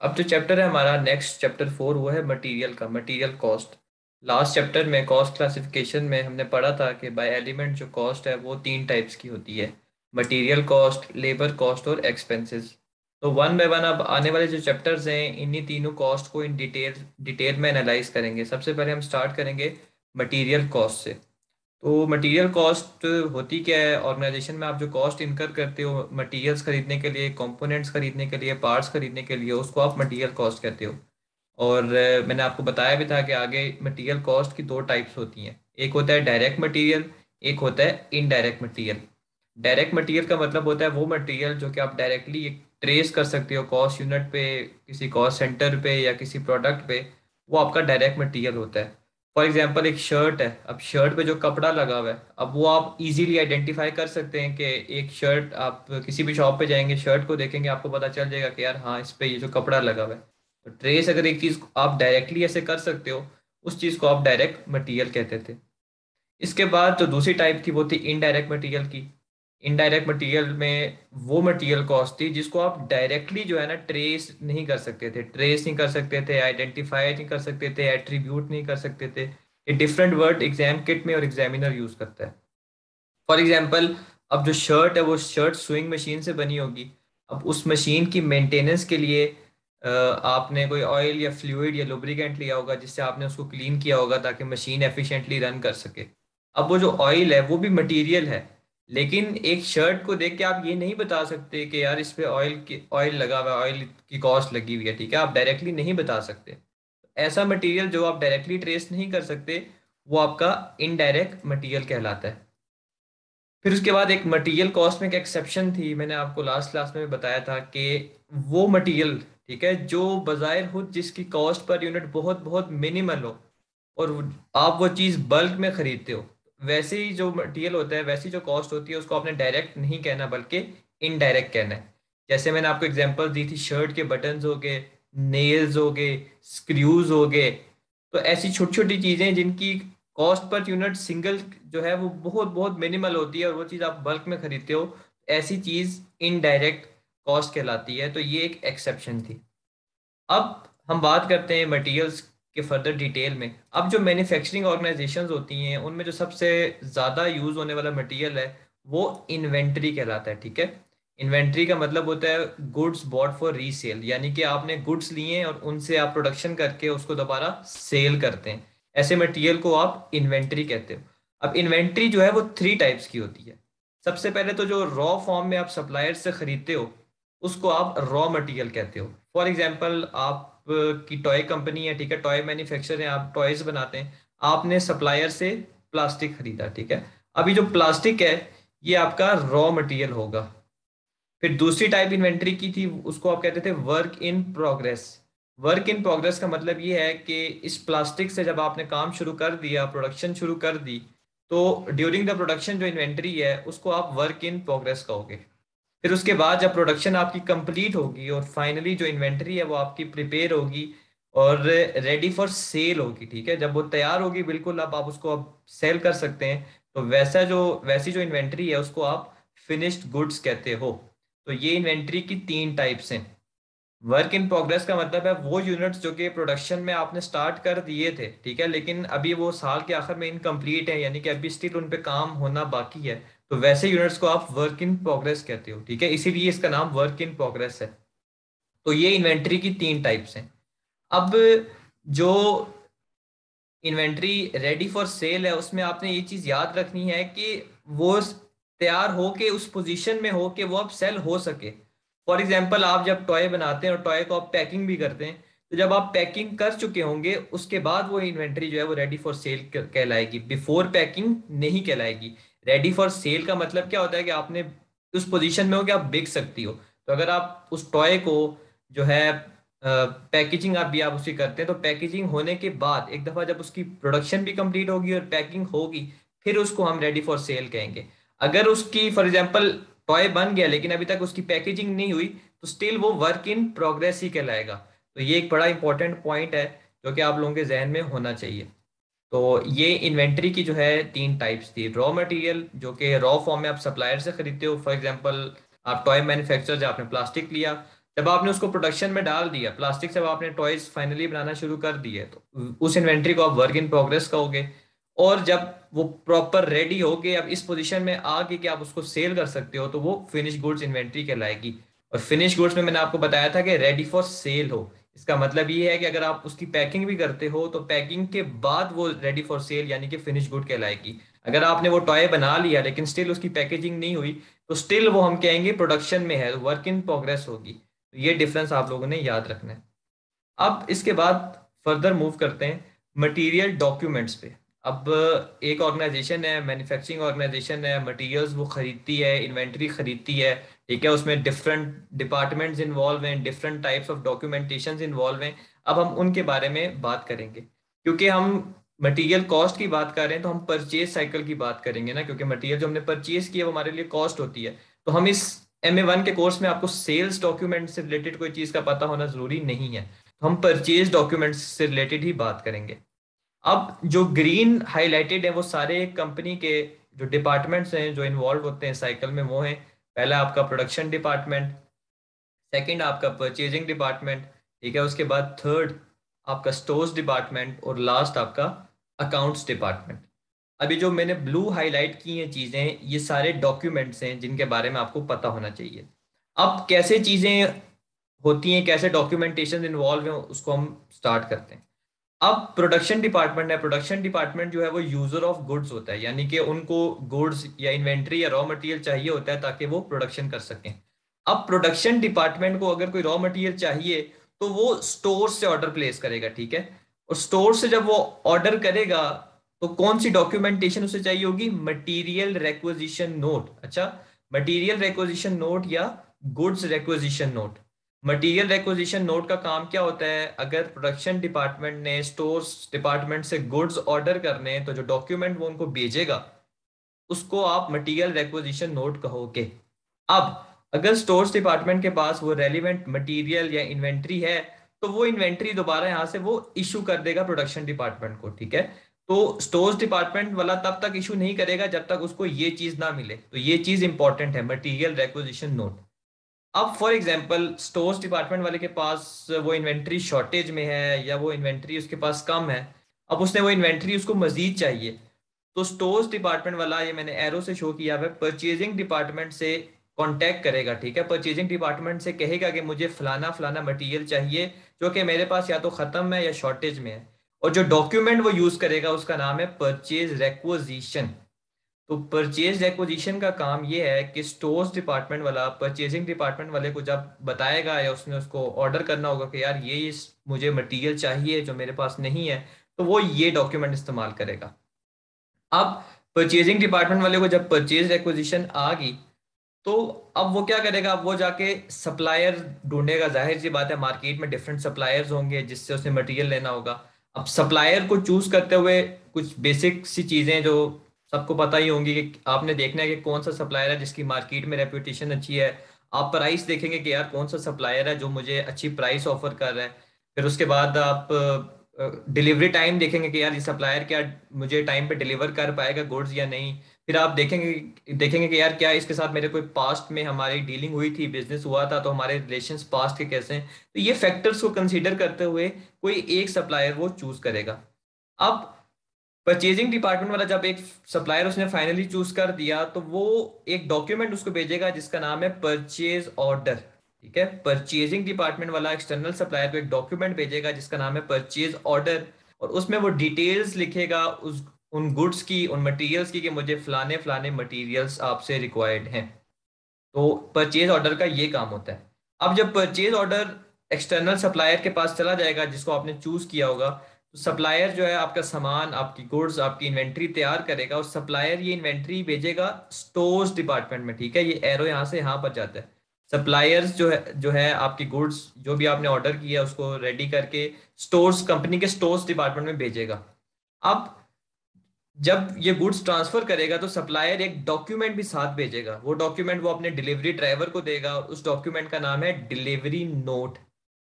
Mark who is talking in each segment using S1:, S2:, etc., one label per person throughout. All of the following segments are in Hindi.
S1: अब जो चैप्टर है हमारा नेक्स्ट चैप्टर फोर वो है मटेरियल का मटेरियल कॉस्ट लास्ट चैप्टर में कॉस्ट क्लासिफिकेशन में हमने पढ़ा था कि बाय एलिमेंट जो कॉस्ट है वो तीन टाइप्स की होती है मटेरियल कॉस्ट लेबर कॉस्ट और एक्सपेंसेस तो वन बाय वन अब आने वाले जो चैप्टर्स हैं, इन्हीं तीनों कॉस्ट को इन डिटेल डिटेल में एनालाइज करेंगे. सबसे पहले हम स्टार्ट करेंगे मटेरियल कॉस्ट से. तो मटेरियल कॉस्ट होती क्या है? ऑर्गेनाइजेशन में आप जो कॉस्ट इनकर करते हो मटेरियल्स खरीदने के लिए कंपोनेंट्स खरीदने के लिए पार्ट्स खरीदने के लिए, उसको आप मटेरियल कॉस्ट कहते हो। और मैंने आपको बताया भी था कि आगे मटेरियल कॉस्ट की दो टाइप्स होती हैं। एक होता है डायरेक्ट मटेरियल एक होता है इनडायरेक्ट मटेरियल डायरेक्ट मटेरियल का मतलब होता है वो मटेरियल जो कि आप डायरेक्टली ट्रेस कर सकते हो कॉस्ट यूनिट पे, किसी कॉस्ट सेंटर पे या किसी प्रोडक्ट पे, वो आपका डायरेक्ट मटेरियल होता है। फॉर एग्ज़ाम्पल एक शर्ट है। अब शर्ट पे जो कपड़ा लगा हुआ है, अब वो आप इजीली आइडेंटिफाई कर सकते हैं कि एक शर्ट आप किसी भी शॉप पे जाएँगे शर्ट को देखेंगे, आपको पता चल जाएगा कि यार हाँ इस पे ये जो कपड़ा लगा हुआ है। तो ट्रेस अगर एक चीज़ आप डायरेक्टली ऐसे कर सकते हो, उस चीज़ को आप डायरेक्ट मटीरियल कहते थे। इसके बाद जो दूसरी टाइप थी, वो थी इनडायरेक्ट मटीरियल की। इनडायरेक्ट मटेरियल में वो मटेरियल कॉस्ट थी, जिसको आप डायरेक्टली जो है ना ट्रेस नहीं कर सकते थे। ट्रेस नहीं कर सकते थे आइडेंटिफाई नहीं कर सकते थे एट्रीब्यूट नहीं कर सकते थे। ये डिफरेंट वर्ड एग्ज़ाम किट में और एग्जामिनर यूज़ करता है। फॉर एग्ज़ाम्पल अब जो शर्ट है, वो शर्ट स्विंग मशीन से बनी होगी। अब उस मशीन की मेंटेनेंस के लिए आपने कोई ऑयल या फ्लूड या लुब्रिकेंट लिया होगा, जिससे आपने उसको क्लीन किया होगा, ताकि मशीन एफिशिएंटली रन कर सके। अब वो जो ऑयल है, वो भी मटेरियल है। लेकिन एक शर्ट को देख के आप ये नहीं बता सकते कि यार इस पे ऑयल की ऑयल लगा हुआ है ऑयल की कॉस्ट लगी हुई है, ठीक है? आप डायरेक्टली नहीं बता सकते। ऐसा मटेरियल जो आप डायरेक्टली ट्रेस नहीं कर सकते, वो आपका इनडायरेक्ट मटेरियल कहलाता है। फिर उसके बाद एक मटेरियल कॉस्ट में एक एक्सेप्शन थी, मैंने आपको लास्ट क्लास में बताया था कि वो मटेरियल ठीक है, जो बाज़ाहिर हो, जिसकी कॉस्ट पर यूनिट बहुत बहुत मिनिमल हो, और आप वो चीज़ बल्क में ख़रीदते हो वैसे ही जो मटेरियल होता है, वैसी जो कॉस्ट होती है, उसको आपने डायरेक्ट नहीं कहना, बल्कि इनडायरेक्ट कहना है। जैसे मैंने आपको एग्जांपल दी थी शर्ट के बटन्स हो गए नेल्स हो गए स्क्रूज हो गए तो ऐसी छोटी छोटी चीज़ें जिनकी कॉस्ट पर यूनिट सिंगल जो है, वो बहुत बहुत मिनिमल होती है और वो चीज़ आप बल्क में खरीदते हो, ऐसी चीज़ इनडायरेक्ट कॉस्ट कहलाती है तो ये एक एक्सेप्शन थी। अब हम बात करते हैं मटेरियल्स के फर्दर डिटेल में। अब जो मैन्युफैक्चरिंग ऑर्गेनाइजेशन होती हैं, उनमें जो सबसे ज़्यादा यूज़ होने वाला मटेरियल है, वो इन्वेंट्री कहलाता है, ठीक है? इन्वेंट्री का मतलब होता है गुड्स बॉट फॉर रीसेल यानी कि आपने गुड्स लिए और उनसे आप प्रोडक्शन करके उसको दोबारा सेल करते हैं। ऐसे मटेरियल को आप इन्वेंट्री कहते हो। अब इन्वेंट्री जो है, वो थ्री टाइप्स की होती है। सबसे पहले तो जो रॉ फॉर्म में आप सप्लायर से खरीदते हो, उसको आप रॉ मटेरियल कहते हो। फॉर एग्ज़ाम्पल आप की टॉय कंपनी है, ठीक है? टॉय मैन्युफैक्चर है, आप टॉयज बनाते हैं। आपने सप्लायर से प्लास्टिक खरीदा, ठीक है? अभी जो प्लास्टिक है, ये आपका रॉ मटेरियल होगा। फिर दूसरी टाइप इन्वेंट्री की थी, उसको आप कहते थे work in progress work in progress का मतलब ये है कि इस प्लास्टिक से जब आपने काम शुरू कर दिया प्रोडक्शन शुरू कर दी तो ड्यूरिंग द प्रोडक्शन जो इन्वेंट्री है, उसको आप वर्क इन प्रोग्रेस कहोगे। फिर उसके बाद जब प्रोडक्शन आपकी कंप्लीट होगी और फाइनली जो इन्वेंट्री है वो आपकी प्रिपेयर होगी और रेडी फॉर सेल होगी, ठीक है? जब वो तैयार होगी, बिल्कुल अब आप उसको अब सेल कर सकते हैं। तो वैसा जो, वैसी जो इन्वेंट्री है, उसको आप फिनिश्ड गुड्स कहते हो। तो ये इन्वेंट्री की तीन टाइप्स हैं। वर्क इन प्रोग्रेस का मतलब है वो यूनिट्स जो कि प्रोडक्शन में आपने स्टार्ट कर दिए थे, ठीक है? लेकिन अभी वो साल के आखिर में इनकम्प्लीट है, यानी कि अभी स्टिल उन पर काम होना बाकी है। तो वैसे यूनिट्स को आप वर्क इन प्रोग्रेस कहते हो, ठीक है? इसीलिए इसका नाम वर्क इन प्रोग्रेस है। तो ये इन्वेंट्री की तीन टाइप्स हैं। अब जो इन्वेंट्री रेडी फॉर सेल है, उसमें आपने ये चीज़ याद रखनी है कि वो तैयार हो के, उस पोजीशन में हो के वो अब सेल हो सके। फॉर एग्ज़ाम्पल आप जब टॉय बनाते हैं और टॉय को आप पैकिंग भी करते हैं तो जब आप पैकिंग कर चुके होंगे, उसके बाद वो इन्वेंट्री जो है वो रेडी फॉर सेल कहलाएगी। बिफोर पैकिंग नहीं कहलाएगी। रेडी फॉर सेल का मतलब क्या होता है कि आपने उस पोजीशन में हो कि आप बिक सकती हो। तो अगर आप उस टॉय को जो है पैकेजिंग आप भी आप उसकी करते हैं तो पैकेजिंग होने के बाद एक दफ़ा जब उसकी प्रोडक्शन भी कंप्लीट होगी और पैकिंग होगी, फिर उसको हम रेडी फॉर सेल कहेंगे। अगर उसकी फॉर एग्ज़ाम्पल टॉय बन गया, लेकिन अभी तक उसकी पैकेजिंग नहीं हुई तो स्टिल वो वर्क इन प्रोग्रेस ही कहलाएगा। तो ये एक बड़ा इंपॉर्टेंट पॉइंट है, जो कि आप लोगों के जहन में होना चाहिए। तो ये इन्वेंट्री की जो है तीन टाइप्स थी रॉ मटेरियल जो कि रॉ फॉर्म में आप सप्लायर से खरीदते हो फॉर एग्जांपल आप टॉय मैन्युफैक्चर आपने प्लास्टिक लिया, जब आपने उसको प्रोडक्शन में डाल दिया प्लास्टिक से आपने टॉयज फाइनली बनाना शुरू कर दिए तो उस इन्वेंट्री को आप वर्क इन प्रोग्रेस कहोगे और जब वो प्रॉपर रेडी हो गए, अब इस पोजीशन में आ गए कि आप उसको सेल कर सकते हो तो वो फिनिश गुड्स इन्वेंट्री कहलाएगी। और फिनिश गुड्स में मैंने आपको बताया था कि रेडी फॉर सेल हो इसका मतलब ये है कि अगर आप उसकी पैकिंग भी करते हो तो पैकिंग के बाद वो रेडी फॉर सेल यानी कि फिनिश गुड कहलाएगी। अगर आपने वो टॉय बना लिया, लेकिन स्टिल उसकी पैकेजिंग नहीं हुई तो स्टिल वो हम कहेंगे प्रोडक्शन में है वर्क इन प्रोग्रेस होगी। तो ये डिफरेंस आप लोगों ने याद रखना है। अब इसके बाद फर्दर मूव करते हैं मटेरियल डॉक्यूमेंट्स पे। अब एक ऑर्गेनाइजेशन है मैन्युफैक्चरिंग ऑर्गेनाइजेशन है मटेरियल्स वो खरीदती है इन्वेंट्री खरीदती है ठीक है, उसमें डिफरेंट डिपार्टमेंट्स इन्वॉल्व हैं different types of documentation involve हैं। अब हम उनके बारे में बात करेंगे। क्योंकि हम मटेरियल कॉस्ट की बात कर रहे हैं तो हम परचेज साइकिल की बात करेंगे ना, क्योंकि मटेरियल जो हमने परचेज किया वो हमारे लिए कॉस्ट होती है। तो हम इस एम ए वन के कोर्स में आपको सेल्स डॉक्यूमेंट से रिलेटेड कोई चीज़ का पता होना ज़रूरी नहीं है। तो हम परचेज डॉक्यूमेंट्स से रिलेटेड ही बात करेंगे। अब जो ग्रीन हाईलाइटेड है, वो सारे कंपनी के जो डिपार्टमेंट्स हैं, जो इन्वॉल्व होते हैं साइकिल में, वो हैं। पहला आपका प्रोडक्शन डिपार्टमेंट सेकंड आपका परचेजिंग डिपार्टमेंट ठीक है, उसके बाद थर्ड आपका स्टोर्स डिपार्टमेंट और लास्ट आपका अकाउंट्स डिपार्टमेंट अभी जो मैंने ब्लू हाईलाइट की हैं चीज़ें, ये सारे डॉक्यूमेंट्स हैं जिनके बारे में आपको पता होना चाहिए। अब कैसे चीज़ें होती हैं, कैसे डॉक्यूमेंटेशन इन्वॉल्व हैं, उसको हम स्टार्ट करते हैं। अब प्रोडक्शन डिपार्टमेंट है प्रोडक्शन डिपार्टमेंट जो है वो यूज़र ऑफ़ गुड्स होता है, यानी कि उनको गुड्स या इन्वेंट्री या रॉ मटेरियल चाहिए होता है ताकि वो प्रोडक्शन कर सकें। अब प्रोडक्शन डिपार्टमेंट को अगर कोई रॉ मटेरियल चाहिए तो वो स्टोर से ऑर्डर प्लेस करेगा, ठीक है? और स्टोर से जब वो ऑर्डर करेगा तो कौन सी डॉक्यूमेंटेशन उसे चाहिए होगी? मटीरियल रेक्विजिशन नोट अच्छा मटीरियल रेक्विजिशन नोट या goods requisition note material requisition note का काम क्या होता है? अगर प्रोडक्शन डिपार्टमेंट ने स्टोर्स डिपार्टमेंट से गुड्स ऑर्डर करने तो जो डॉक्यूमेंट वो उनको भेजेगा, उसको आप मटेरियल रेक्विजिशन नोट कहोगे। अब, अगर स्टोर्स डिपार्टमेंट के पास वो रेलिवेंट मटेरियल या इन्वेंट्री है तो वो इन्वेंट्री दोबारा यहाँ से वो इशू कर देगा प्रोडक्शन डिपार्टमेंट को, ठीक है? तो स्टोर्स डिपार्टमेंट वाला तब तक इशू नहीं करेगा जब तक उसको ये चीज़ ना मिले। तो ये चीज़ इंपॉर्टेंट है मटेरियल रेक्विजिशन नोट अब फॉर एग्ज़ाम्पल स्टोर्स डिपार्टमेंट वाले के पास वो इन्वेंट्री शॉर्टेज में है या वो इन्वेंट्री उसके पास कम है, अब उसने वो इन्वेंट्री उसको मजीद चाहिए। तो स्टोर्स डिपार्टमेंट वाला, ये मैंने एरो से शो किया है परचेजिंग डिपार्टमेंट से कांटेक्ट करेगा, ठीक है? परचेजिंग डिपार्टमेंट से कहेगा कि मुझे फलाना फलाना मटेरियल चाहिए, जो कि मेरे पास या तो ख़त्म है या शॉर्टेज में है। और जो डॉक्यूमेंट वो यूज़ करेगा, उसका नाम है परचेज रेक्वजिशन तो परचेज रेक्वजिशन का काम ये है कि स्टोर्स डिपार्टमेंट वाला परचेजिंग डिपार्टमेंट वाले को जब बताएगा या उसने उसको ऑर्डर करना होगा कि यार ये मुझे मटेरियल चाहिए जो मेरे पास नहीं है तो वो ये डॉक्यूमेंट इस्तेमाल करेगा। अब परचेजिंग डिपार्टमेंट वाले को जब परचेज रेक्वजिशन आ गई तो अब वो क्या करेगा? अब वो जाके सप्लायर ढूंढेगा। ज़ाहिर सी बात है मार्केट में डिफरेंट सप्लायर्स होंगे जिससे उसे मटेरियल लेना होगा। अब सप्लायर को चूज़ करते हुए कुछ बेसिक सी चीज़ें जो सबको पता ही होंगी कि आपने देखना है कि कौन सा सप्लायर है जिसकी मार्केट में रेपुटेशन अच्छी है। आप प्राइस देखेंगे कि यार कौन सा सप्लायर है जो मुझे अच्छी प्राइस ऑफ़र कर रहा है। फिर उसके बाद आप डिलीवरी टाइम देखेंगे कि यार ये सप्लायर क्या मुझे टाइम पे डिलीवर कर पाएगा गुड्स या नहीं। फिर आप देखेंगे देखेंगे कि यार क्या इसके साथ मेरे कोई पास्ट में हमारी डीलिंग हुई थी बिज़नेस हुआ था तो हमारे रिलेशन पास्ट के कैसे हैं। तो ये फैक्टर्स को कंसिडर करते हुए कोई एक सप्लायर वो चूज़ करेगा। अब परचेजिंग डिपार्टमेंट वाला जब एक सप्लायर उसने फाइनली चूज़ कर दिया तो वो एक डॉक्यूमेंट उसको भेजेगा जिसका नाम है परचेज ऑर्डर ठीक है? परचेजिंग डिपार्टमेंट वाला एक्सटर्नल सप्लायर को एक डॉक्यूमेंट भेजेगा जिसका नाम है परचेज ऑर्डर और उसमें वो डिटेल्स लिखेगा उस, उन गुड्स की, उन मटेरियल्स की कि मुझे फलाने फलाने मटेरियल्स आपसे रिक्वायर्ड हैं। तो परचेज ऑर्डर का ये काम होता है। अब जब परचेज ऑर्डर एक्सटर्नल सप्लायर के पास चला जाएगा, जिसको आपने चूज़ किया होगा तो सप्लायर जो है आपका सामान, आपकी गुड्स आपकी इन्वेंट्री तैयार करेगा और सप्लायर ये इन्वेंट्री भेजेगा स्टोर्स डिपार्टमेंट में, ठीक है? ये एरो यहाँ से यहाँ पर जाता है। सप्लायर्स जो है जो है आपकी गुड्स जो भी आपने ऑर्डर किया उसको रेडी करके स्टोर्स कंपनी के स्टोर्स डिपार्टमेंट में भेजेगा। अब जब ये गुड्स ट्रांसफ़र करेगा तो सप्लायर एक डॉक्यूमेंट भी साथ भेजेगा। वो डॉक्यूमेंट वो अपने डिलीवरी ड्राइवर को देगा। उस डॉक्यूमेंट का नाम है डिलीवरी नोट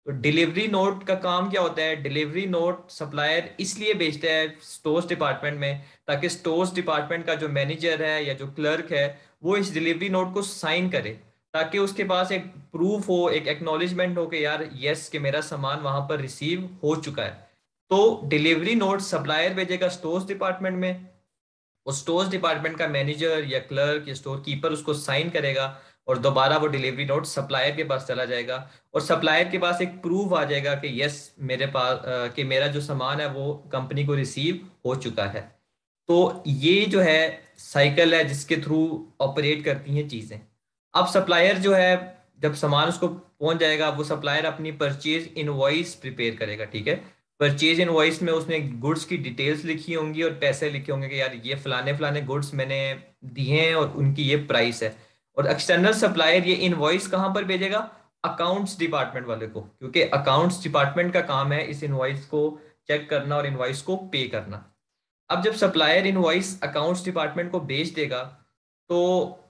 S1: तो डिलीवरी नोट का काम क्या होता है? डिलीवरी नोट सप्लायर इसलिए भेजता है स्टोर्स डिपार्टमेंट में ताकि स्टोर्स डिपार्टमेंट का जो मैनेजर है या जो क्लर्क है, वो इस डिलीवरी नोट को साइन करे ताकि उसके पास एक प्रूफ हो, एक एक्नॉलेजमेंट हो कि यार यस कि मेरा सामान वहाँ पर रिसीव हो चुका है। तो डिलीवरी नोट सप्लायर भेजेगा स्टोर्स डिपार्टमेंट में, उस स्टोर्स डिपार्टमेंट का मैनेजर या क्लर्क या स्टोर कीपर उसको साइन करेगा और दोबारा वो डिलीवरी नोट सप्लायर के पास चला जाएगा। और सप्लायर के पास एक प्रूफ आ जाएगा कि यस मेरे पास कि मेरा जो सामान है वो कंपनी को रिसीव हो चुका है। तो ये जो है साइकिल है जिसके थ्रू ऑपरेट करती हैं चीज़ें। अब सप्लायर जो है, जब सामान उसको पहुँच जाएगा, वो सप्लायर अपनी परचेज इनवॉइस प्रिपेयर करेगा, ठीक है? परचेज इनवॉइस में उसने गुड्स की डिटेल्स लिखी होंगी और पैसे लिखे होंगे कि यार ये फलाने फलाने गुड्स मैंने दिए हैं और उनकी ये प्राइस है। और एक्सटर्नल सप्लायर ये इनवॉइस कहाँ पर भेजेगा? अकाउंट्स डिपार्टमेंट वाले को, क्योंकि अकाउंट्स डिपार्टमेंट का काम है इस इनवॉइस को चेक करना और इनवॉइस को पे करना। अब जब सप्लायर इनवॉइस अकाउंट्स डिपार्टमेंट को भेज देगा तो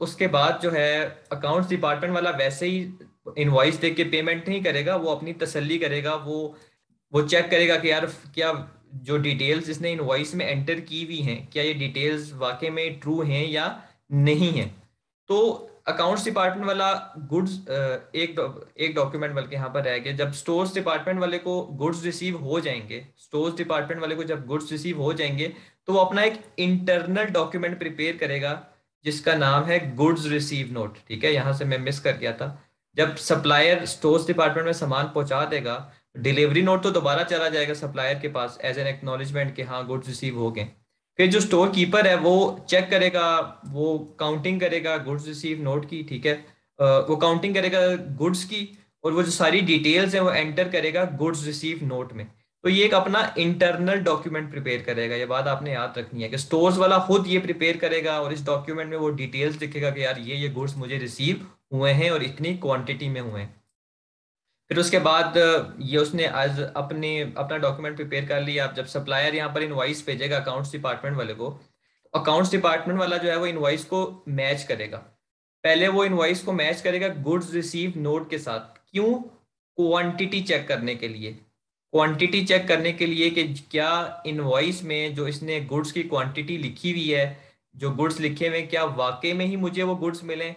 S1: उसके बाद जो है अकाउंट्स डिपार्टमेंट वाला वैसे ही इनवॉइस देख के पेमेंट नहीं करेगा, वो अपनी तसल्ली करेगा, वो वो चेक करेगा कि यार, क्या जो डिटेल्स इसने इनवॉइस में एंटर की हुई हैं, क्या ये डिटेल्स वाकई में ट्रू हैं या नहीं है? तो अकाउंट्स डिपार्टमेंट वाला गुड्स एक एक डॉक्यूमेंट बल्कि यहाँ पर रह गया। जब स्टोर्स डिपार्टमेंट वाले को गुड्स रिसीव हो जाएँगे स्टोर्स डिपार्टमेंट वाले को जब गुड्स रिसीव हो जाएँगे तो वो अपना एक इंटरनल डॉक्यूमेंट प्रिपेयर करेगा, जिसका नाम है गुड्स रिसीव नोट ठीक है, यहाँ से मैं मिस कर गया था। जब सप्लायर स्टोर्स डिपार्टमेंट में सामान पहुँचा देगा डिलीवरी नोट तो दोबारा चला जाएगा सप्लायर के पास एज एन एक्नोलेजमेंट कि हाँ गुड्स रिसीव हो गए। फिर जो स्टोर कीपर है, वो चेक करेगा, वो काउंटिंग करेगा गुड्स रिसीव नोट की, ठीक है? वो काउंटिंग करेगा गुड्स की और वो जो सारी डिटेल्स हैं, वो एंटर करेगा गुड्स रिसीव नोट में। तो ये एक अपना इंटरनल डॉक्यूमेंट प्रिपेयर करेगा, ये बात आपने याद रखनी है कि स्टोर्स वाला खुद ये प्रिपेयर करेगा और इस डॉक्यूमेंट में वो डिटेल्स लिखेगा कि यार ये ये गुड्स मुझे रिसीव हुए हैं और इतनी क्वांटिटी में हुए हैं। फिर उसके बाद ये उसने आज अपने, अपना डॉक्यूमेंट प्रिपेयर कर लिया। आप जब सप्लायर यहाँ पर इनवाइस भेजेगा अकाउंट्स डिपार्टमेंट वाले को अकाउंट्स डिपार्टमेंट वाला जो है वो इनवाइस को मैच करेगा। पहले वो इनवाइस को मैच करेगा गुड्स रिसीव नोट के साथ। क्यों? क्वांटिटी चेक करने के लिए। क्वांटिटी चेक करने के लिए कि क्या इनवॉइस में जो इसने गुड्स की क्वांटिटी लिखी हुई है, जो गुड्स लिखे हुए क्या वाकई में ही मुझे वो गुड्स मिले?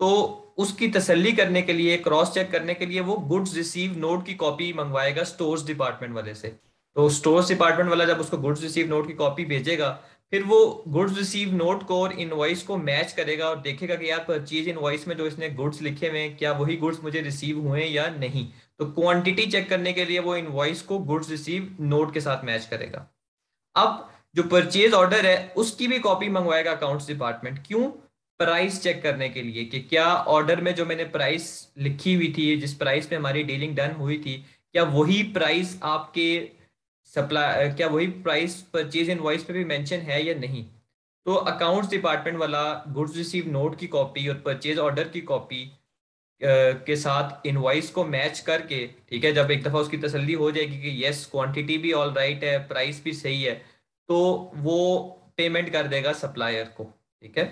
S1: तो उसकी तसल्ली करने के लिए क्रॉस चेक करने के लिए वो गुड्स रिसीव नोट की कॉपी मंगवाएगा स्टोर्स डिपार्टमेंट वाले से। तो स्टोर्स डिपार्टमेंट वाला जब उसको गुड्स रिसीव नोट की कॉपी भेजेगा, फिर वो गुड्स रिसीव नोट को और इनवॉइस को मैच करेगा और देखेगा कि यार परचेज इनवॉइस में जो इसने गुड्स लिखे हुए हैं, क्या वही गुड्स मुझे रिसीव हुए या नहीं? तो क्वांटिटी चेक करने के लिए वो इनवॉइस को गुड्स रिसीव नोट के साथ मैच करेगा। अब जो परचेज ऑर्डर है, उसकी भी कॉपी मंगवाएगा अकाउंट्स डिपार्टमेंट क्यों? प्राइस चेक करने के लिए कि क्या ऑर्डर में जो मैंने प्राइस लिखी हुई थी, जिस प्राइस पे हमारी डीलिंग डन हुई थी, क्या वही प्राइस आपके सप्लाई क्या वही प्राइस परचेज इनवॉइस पे भी मेंशन है या नहीं? तो अकाउंट्स डिपार्टमेंट वाला गुड्स रिसीव नोट की कॉपी और परचेज ऑर्डर की कॉपी के साथ इनवॉइस को मैच करके, ठीक है, जब एक दफ़ा उसकी तसल्ली हो जाएगी कि यस क्वांटिटी भी ऑल राइट है प्राइस भी सही है तो वो पेमेंट कर देगा सप्लायर को, ठीक है?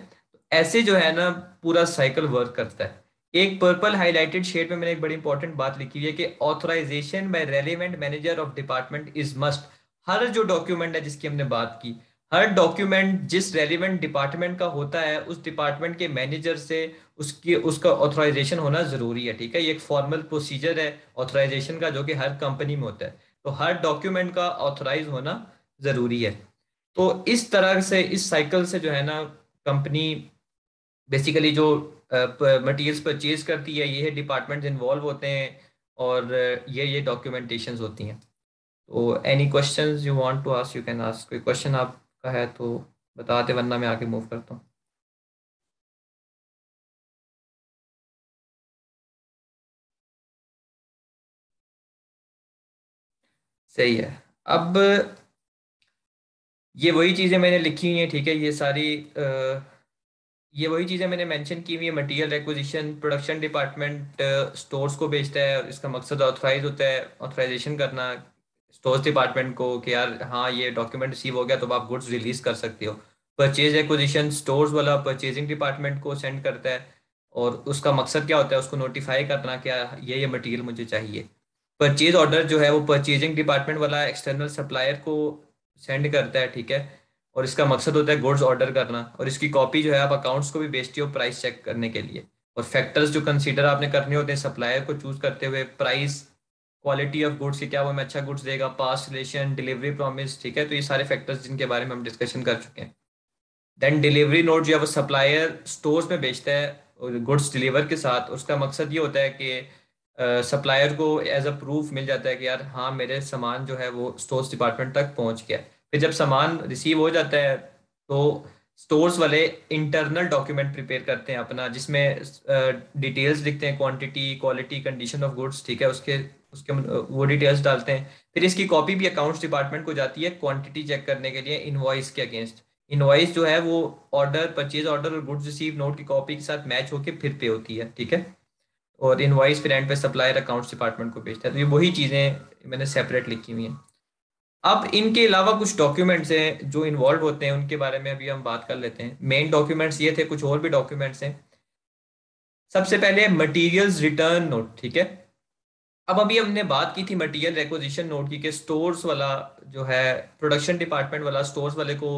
S1: ऐसे जो है ना, पूरा साइकिल वर्क करता है। एक पर्पल हाईलाइटेड शेड में मैंने एक बड़ी इंपॉर्टेंट बात लिखी हुई है कि authorisation by relevant manager of department is must हर जो डॉक्यूमेंट है जिसकी हमने बात की, हर डॉक्यूमेंट जिस रेलिवेंट डिपार्टमेंट का होता है, उस डिपार्टमेंट के मैनेजर से उसकी, उसका ऑथराइजेशन होना ज़रूरी है, ठीक है? ये एक फॉर्मल प्रोसीजर है ऑथराइजेशन का, जो कि हर कंपनी में होता है। तो हर डॉक्यूमेंट का ऑथराइज होना ज़रूरी है। तो इस तरह से, इस साइकिल से जो है ना कंपनी बेसिकली जो मटेरियल्स परचेज करती है ये डिपार्टमेंट इन्वॉल्व होते हैं और ये ये डॉक्यूमेंटेशन होती हैं। तो any question you want to ask you can ask कोई क्वेश्चन आपका है तो बताते वरना मैं आगे मूव करता हूँ। सही है। अब ये वही चीज़ें मैंने लिखी हुई हैं ठीक है? ये सारी आ, ये वही चीज़ें मैंने मेंशन की हुई है material acquisition production department stores को बेचता है और इसका मकसद ऑथराइज होता है ऑथराइजेशन करना स्टोर्स डिपार्टमेंट को कि यार हाँ ये डॉक्यूमेंट रिसीव हो गया तो आप गुड्स रिलीज़ कर सकते हो। परचेज एक्विजिशन स्टोर्स वाला परचेजिंग डिपार्टमेंट को सेंड करता है और उसका मकसद क्या होता है, उसको नोटिफाई करना क्या ये ये मटेरियल मुझे चाहिए। परचेज ऑर्डर जो है वो परचेजिंग डिपार्टमेंट वाला एक्सटर्नल सप्लायर को सेंड करता है, ठीक है? और इसका मकसद होता है गुड्स ऑर्डर करना और इसकी कॉपी जो है आप अकाउंट्स को भी बेचती हो प्राइस चेक करने के लिए। और फैक्टर्स जो कंसीडर आपने करने होते हैं सप्लायर को चूज़ करते हुए प्राइस क्वालिटी ऑफ़ गुड्स की क्या वो हमें अच्छा गुड्स देगा पास रिलेशन डिलीवरी प्रॉमिस ठीक है? तो ये सारे फैक्टर्स जिनके बारे में हम डिस्कशन कर चुके हैं। देन डिलीवरी नोट जो है वो सप्लायर स्टोर्स में बेचता है गुड्स डिलीवर के साथ। उसका मकसद ये होता है कि सप्लायर को एज अ प्रूफ मिल जाता है कि यार हाँ मेरे सामान जो है वो स्टोर्स डिपार्टमेंट तक पहुँच गया फिर जब सामान रिसीव हो जाता है तो स्टोर्स वाले इंटरनल डॉक्यूमेंट प्रिपेयर करते हैं अपना, जिसमें डिटेल्स लिखते हैं quantity quality condition of goods ठीक है, उसके उसके, वो डिटेल्स डालते हैं। फिर इसकी कॉपी भी अकाउंट्स डिपार्टमेंट को जाती है क्वांटिटी चेक करने के लिए इनवॉइस के अगेंस्ट इनवॉइस जो है, वो ऑर्डर परचेज ऑर्डर और गुड्स रिसीव नोट की कॉपी के साथ मैच होकर फिर पे होती है, ठीक है? और इनवॉइस फिर एंड पे सप्लायर अकाउंट्स डिपार्टमेंट को भेजता है। तो ये वही चीज़ें मैंने सेपरेट लिखी हुई हैं। अब इनके अलावा कुछ डॉक्यूमेंट्स हैं जो इन्वॉल्व होते हैं, उनके बारे में अभी हम बात कर लेते हैं। मेन डॉक्यूमेंट्स ये थे, कुछ और भी डॉक्यूमेंट्स हैं। सबसे पहले मटेरियल्स रिटर्न नोट ठीक है? अब अभी हमने बात की थी मटेरियल रेकोजिशन नोट की स्टोर्स वाला जो है प्रोडक्शन डिपार्टमेंट वाला स्टोर्स वाले को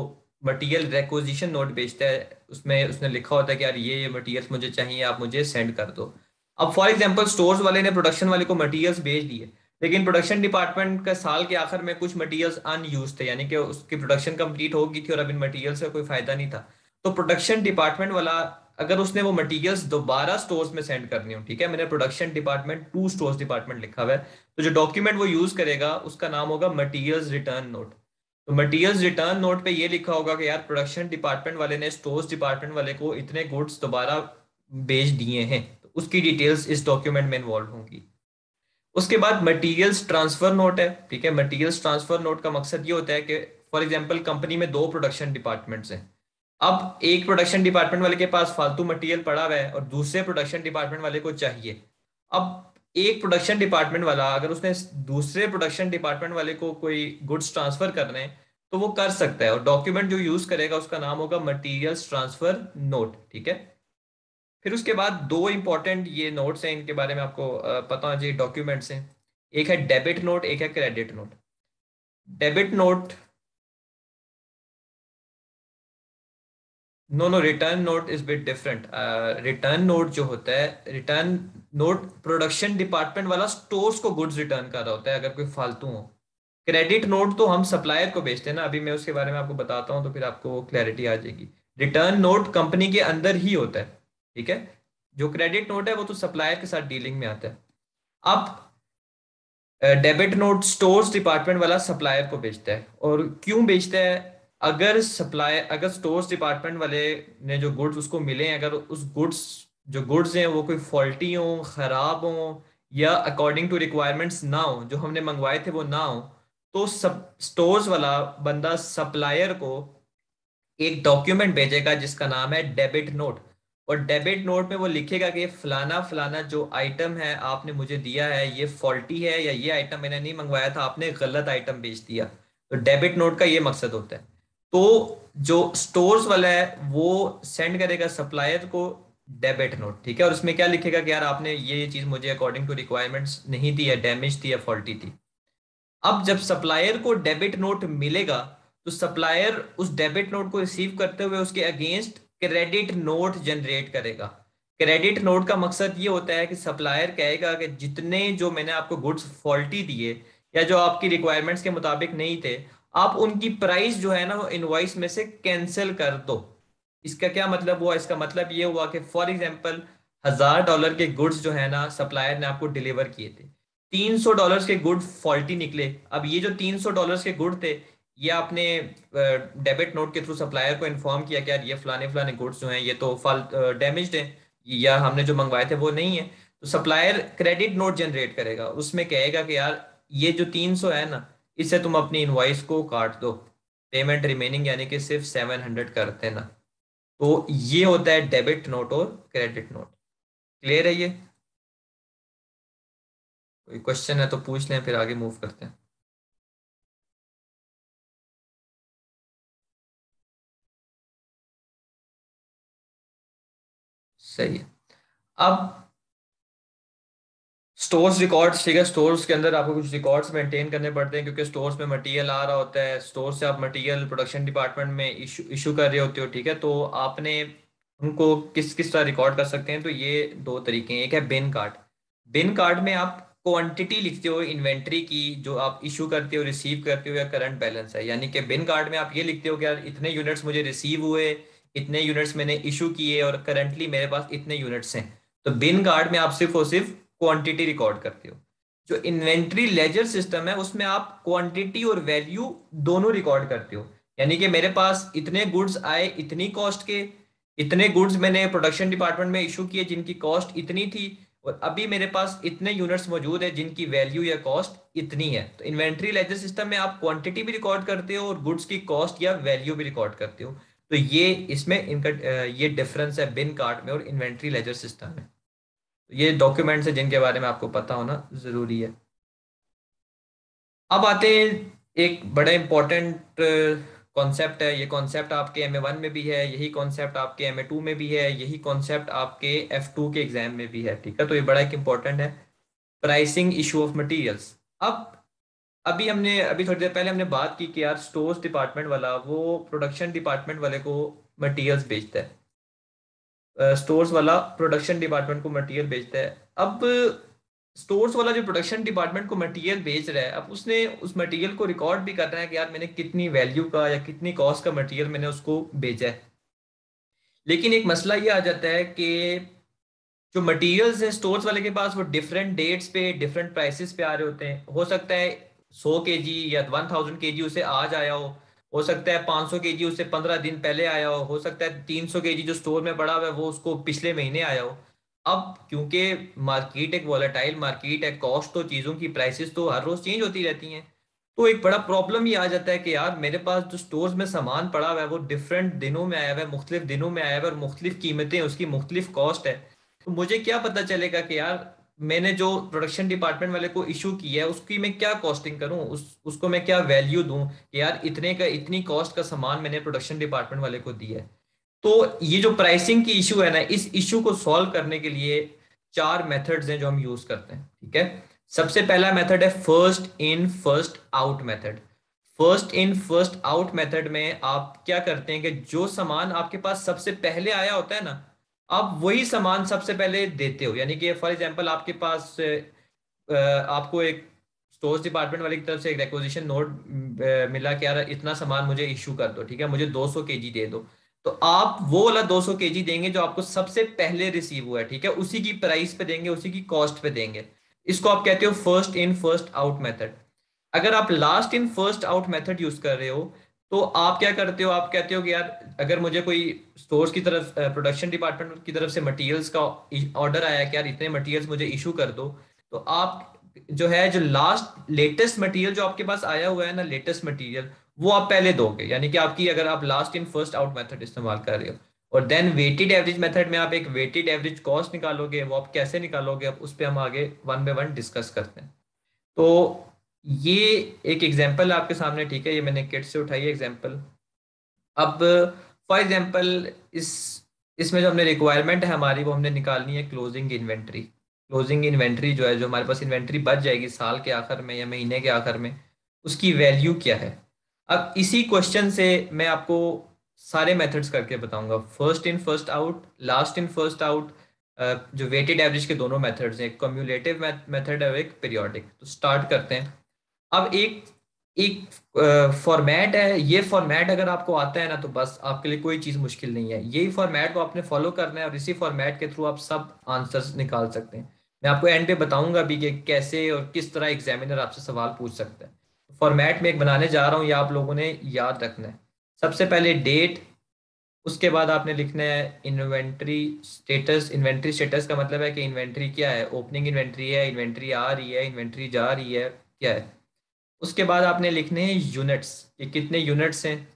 S1: मटेरियल रेकोजिशन नोट बेचता है। उसमें उसने लिखा होता है कि यार, ये ये मटेरियल्स मुझे चाहिए, आप मुझे सेंड कर दो। अब फॉर एग्जांपल स्टोर्स वाले ने प्रोडक्शन वाले को मटेरियल्स भेज दिए। लेकिन प्रोडक्शन डिपार्टमेंट का साल के आखिर में कुछ मटेरियल्स अनयूज थे, यानी कि उसकी प्रोडक्शन कंप्लीट हो गई थी और अब इन मटेरियल्स का कोई फ़ायदा नहीं था। तो प्रोडक्शन डिपार्टमेंट वाला, अगर उसने वो मटेरियल्स दोबारा स्टोर्स में सेंड करनी हो, ठीक है? मैंने production department to stores department लिखा हुआ है। तो जो डॉक्यूमेंट वो यूज़ करेगा, उसका नाम होगा मटीरियल्स रिटर्न नोट तो मटीरियल्स रिटर्न नोट पे ये लिखा होगा कि यार प्रोडक्शन डिपार्टमेंट वाले ने स्टोर्स डिपार्टमेंट वाले को इतने गुड्स दोबारा भेज दिए हैं तो उसकी डिटेल्स इस डॉक्यूमेंट में इन्वॉल्व होंगी। उसके बाद मटेरियल्स ट्रांसफ़र नोट है, ठीक है? मटेरियल्स ट्रांसफ़र नोट का मकसद ये होता है कि फॉर एग्जांपल कंपनी में दो प्रोडक्शन डिपार्टमेंट्स हैं। अब एक प्रोडक्शन डिपार्टमेंट वाले के पास फालतू मटेरियल पड़ा हुआ है और दूसरे प्रोडक्शन डिपार्टमेंट वाले को चाहिए। अब एक प्रोडक्शन डिपार्टमेंट वाला, अगर उसने दूसरे प्रोडक्शन डिपार्टमेंट वाले को कोई गुड्स ट्रांसफ़र करने हैं तो वो कर सकता है और डॉक्यूमेंट जो यूज़ करेगा, उसका नाम होगा मटीरियल्स ट्रांसफ़र नोट ठीक है? फिर उसके बाद दो इंपॉर्टेंट ये नोट्स हैं, इनके बारे में आपको पता होना चाहिए डॉक्यूमेंट्स हैं। एक है डेबिट नोट एक है credit note debit note no no return note is bit different return note जो होता है रिटर्न नोट प्रोडक्शन डिपार्टमेंट वाला स्टोर्स को गुड्स रिटर्न कर रहा होता है, अगर कोई फालतू हो। क्रेडिट नोट तो हम सप्लायर को बेचते हैं ना, अभी मैं उसके बारे में आपको बताता हूँ तो फिर आपको क्लैरिटी आ जाएगी। रिटर्न नोट कंपनी के अंदर ही होता है। ठीक है? जो क्रेडिट नोट है, वो तो सप्लायर के साथ डीलिंग में आता है। अब डेबिट नोट स्टोर्स डिपार्टमेंट वाला सप्लायर को बेचता है। और क्यों बेचता है? अगर सप्लायर अगर स्टोर्स डिपार्टमेंट वाले ने जो गुड्स उसको मिले हैं, अगर उस गुड्स जो गुड्स हैं, वो कोई फॉल्टी हो, खराब हो, या अकॉर्डिंग टू रिक्वायरमेंट्स ना हो, जो हमने मंगवाए थे वो ना हो तो सब स्टोर्स वाला बंदा सप्लायर को एक डॉक्यूमेंट भेजेगा जिसका नाम है डेबिट नोट और डेबिट नोट में वो लिखेगा कि फलाना फलाना जो आइटम है आपने मुझे दिया है, ये फॉल्टी है या ये आइटम मैंने नहीं मंगवाया था, आपने गलत आइटम बेच दिया। तो डेबिट नोट का ये मकसद होता है। तो जो स्टोर्स वाला है, वो सेंड करेगा सप्लायर को डेबिट नोट ठीक है? और उसमें क्या लिखेगा कि यार आपने ये चीज़ मुझे अकॉर्डिंग टू रिक्वायरमेंट्स नहीं दी है डैमेज थी या फॉल्टी थी। अब जब सप्लायर को डेबिट नोट मिलेगा तो सप्लायर उस डेबिट नोट को रिसीव करते हुए उसके अगेंस्ट क्रेडिट नोट जनरेट करेगा। क्रेडिट नोट का मकसद ये होता है कि सप्लायर कहेगा कि जितने जो मैंने आपको गुड्स फॉल्टी दिए या जो आपकी रिक्वायरमेंट्स के मुताबिक नहीं थे, आप उनकी प्राइस जो है ना वो इनवॉइस में से कैंसिल कर दो। इसका क्या मतलब हुआ? इसका मतलब ये हुआ कि फॉर एग्ज़ाम्पल हज़ार डॉलर के गुड्स जो है ना सप्लायर ने आपको डिलीवर किए थे। तीन सौ डॉलर के गुड फॉल्टी निकले। अब ये जो तीन सौ डॉलर के गुड थे ये आपने डेबिट नोट के थ्रू सप्लायर को इन्फॉर्म किया कि यार ये फलाने फलाने गुड्स जो हैं, ये तो फल डैमेज हैं, या हमने जो मंगवाए थे वो नहीं है। तो सप्लायर क्रेडिट नोट जनरेट करेगा। उसमें कहेगा कि यार ये जो तीन सौ है ना इससे तुम अपनी इन्वाइस को काट दो। पेमेंट रिमेनिंग यानी कि सिर्फ़ सेवन हंड्रेड करते ना। तो ये होता है डेबिट नोट और क्रेडिट नोट क्लियर है ये? कोई क्वेश्चन है तो पूछ लें, फिर आगे मूव करते हैं। सही है। अब स्टोर्स रिकॉर्ड्स ठीक है स्टोर्स के अंदर आपको कुछ रिकॉर्ड्स मेंटेन करने पड़ते हैं क्योंकि स्टोर्स में मटेरियल आ रहा होता है। स्टोर से आप मटेरियल प्रोडक्शन डिपार्टमेंट में इशू इशू कर रहे होते हो, ठीक है? तो आपने उनको किस किस तरह रिकॉर्ड कर सकते हैं? तो ये दो तरीके हैं। एक है बिन कार्ड बिन कार्ड में आप क्वांटिटी लिखते हो इन्वेंट्री की जो आप इशू करते हो रिसीव करते हो या करंट बैलेंस है। यानी कि बिन कार्ड में आप ये लिखते हो कि यार इतने यूनिट्स मुझे रिसीव हुए इतने यूनिट्स मैंने इशू किए और करंटली मेरे पास इतने यूनिट्स हैं। तो बिन कार्ड में आप सिर्फ़ और सिर्फ़ क्वांटिटी रिकॉर्ड करते हो। जो इन्वेंट्री लेजर सिस्टम है, उसमें आप क्वांटिटी और वैल्यू दोनों रिकॉर्ड करते हो। यानी कि मेरे पास इतने गुड्स आए, इतनी कॉस्ट के, इतने गुड्स मैंने प्रोडक्शन डिपार्टमेंट में इशू किए जिनकी कॉस्ट इतनी थी और अभी मेरे पास इतने यूनिट्स मौजूद है जिनकी वैल्यू या कॉस्ट इतनी है। तो इन्वेंट्री लेजर सिस्टम में आप क्वांटिटी भी रिकॉर्ड करते हो और गुड्स की कॉस्ट या वैल्यू भी रिकॉर्ड करते हो। तो ये इसमें इनका ये डिफरेंस है बिन कार्ड में और इन्वेंट्री लेजर सिस्टम में। ये डॉक्यूमेंट्स है जिनके बारे में आपको पता होना ज़रूरी है। अब आते हैं एक बड़ा इंपॉर्टेंट कॉन्सेप्ट है। ये कॉन्सेप्ट आपके एम ए वन में भी है, यही कॉन्सेप्ट आपके एम ए टू में भी है, यही कॉन्सेप्ट आपके एफ़ टू के एग्ज़ाम में भी है, ठीक है? तो ये बड़ा एक इंपॉर्टेंट है। प्राइसिंग इशू ऑफ़ मटेरियल्स अब अभी हमने अभी थोड़ी देर पहले हमने बात की कि यार स्टोर्स डिपार्टमेंट वाला वो प्रोडक्शन डिपार्टमेंट वाले को मटेरियल्स बेचता है। स्टोर्स uh, वाला प्रोडक्शन डिपार्टमेंट को मटेरियल बेचता है। अब स्टोर्स वाला जो प्रोडक्शन डिपार्टमेंट को मटेरियल बेच रहा है अब उसने उस मटेरियल को रिकॉर्ड भी करना है कि यार मैंने कितनी वैल्यू का या कितनी कॉस्ट का मटेरियल मैंने उसको बेचा है। लेकिन एक मसला ये आ जाता है कि जो मटेरियल्स हैं स्टोर्स वाले के पास वो डिफरेंट डेट्स पे डिफरेंट प्राइसेस पे आ रहे होते हैं। हो सकता है सौ के जी या वन थाउज़ेंड के जी उसे आज आया हो। हो सकता है पाँच सौ के जी उसे पंद्रह दिन पहले आया हो। हो सकता है तीन सौ के जी जो स्टोर में पड़ा हुआ है, वो उसको पिछले महीने आया हो। अब क्योंकि मार्केट एक वॉलेटाइल मार्केट है, कॉस्ट तो चीज़ों की प्राइसेस तो हर रोज़ चेंज होती रहती हैं। तो एक बड़ा प्रॉब्लम ये आ जाता है कि यार, मेरे पास जो स्टोर्स में सामान पड़ा हुआ है, वो डिफरेंट दिनों में आया हुआ है, मुख्तलिफ़ दिनों में आया हुआ है और मुख्तलिफ़ कीमतें, उसकी मुख्तलिफ़ कॉस्ट है। तो मुझे क्या पता चलेगा कि यार मैंने जो प्रोडक्शन डिपार्टमेंट वाले को इशू किया है, उसकी मैं क्या कॉस्टिंग करूँ? उस, उसको मैं क्या वैल्यू दूँ? कि यार इतने का, इतनी कॉस्ट का सामान मैंने प्रोडक्शन डिपार्टमेंट वाले को दिया है। तो ये जो प्राइसिंग की इशू है ना, इस इशू को सॉल्व करने के लिए चार मेथड्स हैं जो हम यूज़ करते हैं, ठीक है? सबसे पहला मेथड है first in first out method first in first out method में आप क्या करते हैं कि जो सामान आपके पास सबसे पहले आया होता है ना आप वही सामान सबसे पहले देते हो। यानी कि फॉर एग्जांपल आपके पास आपको एक स्टोर्स डिपार्टमेंट वाली की तरफ़ से एक रेकोजिशन नोट मिला कि यार इतना सामान मुझे इशू कर दो, ठीक है? मुझे 200 केजी दे दो। तो आप वो वाला 200 केजी देंगे जो आपको सबसे पहले रिसीव हुआ है, ठीक है? उसी की प्राइस पे देंगे, उसी की कॉस्ट पे देंगे। इसको आप कहते हो first in first out method अगर आप last in first out method use कर रहे हो तो आप क्या करते हो? आप कहते हो कि यार, अगर मुझे कोई स्टोर्स की तरफ़ प्रोडक्शन डिपार्टमेंट की तरफ़ से मटेरियल्स का ऑर्डर आया कि यार इतने मटेरियल्स मुझे इशू कर दो तो आप जो है, जो लास्ट लेटेस्ट मटेरियल जो आपके पास आया हुआ है ना लेटेस्ट मटेरियल वो आप पहले दोगे। यानी कि आपकी अगर आप last in first out method इस्तेमाल कर रहे हो, और देन वेटेड एवरेज मेथड में आप एक वेटेड एवरेज कॉस्ट निकालोगे, वो आप कैसे निकालोगे, अब उस पर हम आगे वन बाय वन डिस्कस करते हैं। तो ये एक एग्जांपल आपके सामने, ठीक है? ये मैंने किट से उठाई है एग्जांपल अब फॉर एग्जांपल इस, इसमें जो हमने रिक्वायरमेंट है हमारी, वो हमने निकालनी है क्लोजिंग इन्वेंट्री क्लोजिंग इन्वेंट्री जो है, जो हमारे पास इन्वेंट्री बच जाएगी साल के आखिर में या महीने के आखिर में, उसकी वैल्यू क्या है? अब इसी क्वेश्चन से मैं आपको सारे मेथड्स करके बताऊँगा। First in first out last in first out जो वेटेड एवरेज के दोनों मेथड्स हैं कम्युलेटिव मेथड है एक पीरियोडिक तो स्टार्ट करते हैं। अब एक एक फॉर्मेट है। ये फॉर्मेट अगर आपको आता है ना तो बस आपके लिए कोई चीज़ मुश्किल नहीं है। यही फॉर्मेट को आपने फॉलो करना है और इसी फॉर्मेट के थ्रू आप सब आंसर्स निकाल सकते हैं। मैं आपको एंड पे बताऊँगा भी कि कैसे और किस तरह एग्जामिनर आपसे सवाल पूछ सकता है। फॉर्मेट में एक बनाने जा रहा हूँ, ये आप लोगों ने याद रखना है। सबसे पहले डेट उसके बाद आपने लिखना है इन्वेंट्री स्टेटस इन्वेंट्री स्टेटस का मतलब है कि इन्वेंट्री क्या है? ओपनिंग इन्वेंट्री है इन्वेंट्री आ रही है इन्वेंट्री जा रही है, क्या है? उसके बाद आपने लिखने हैं यूनिट्स ये कितने यूनिट्स हैं?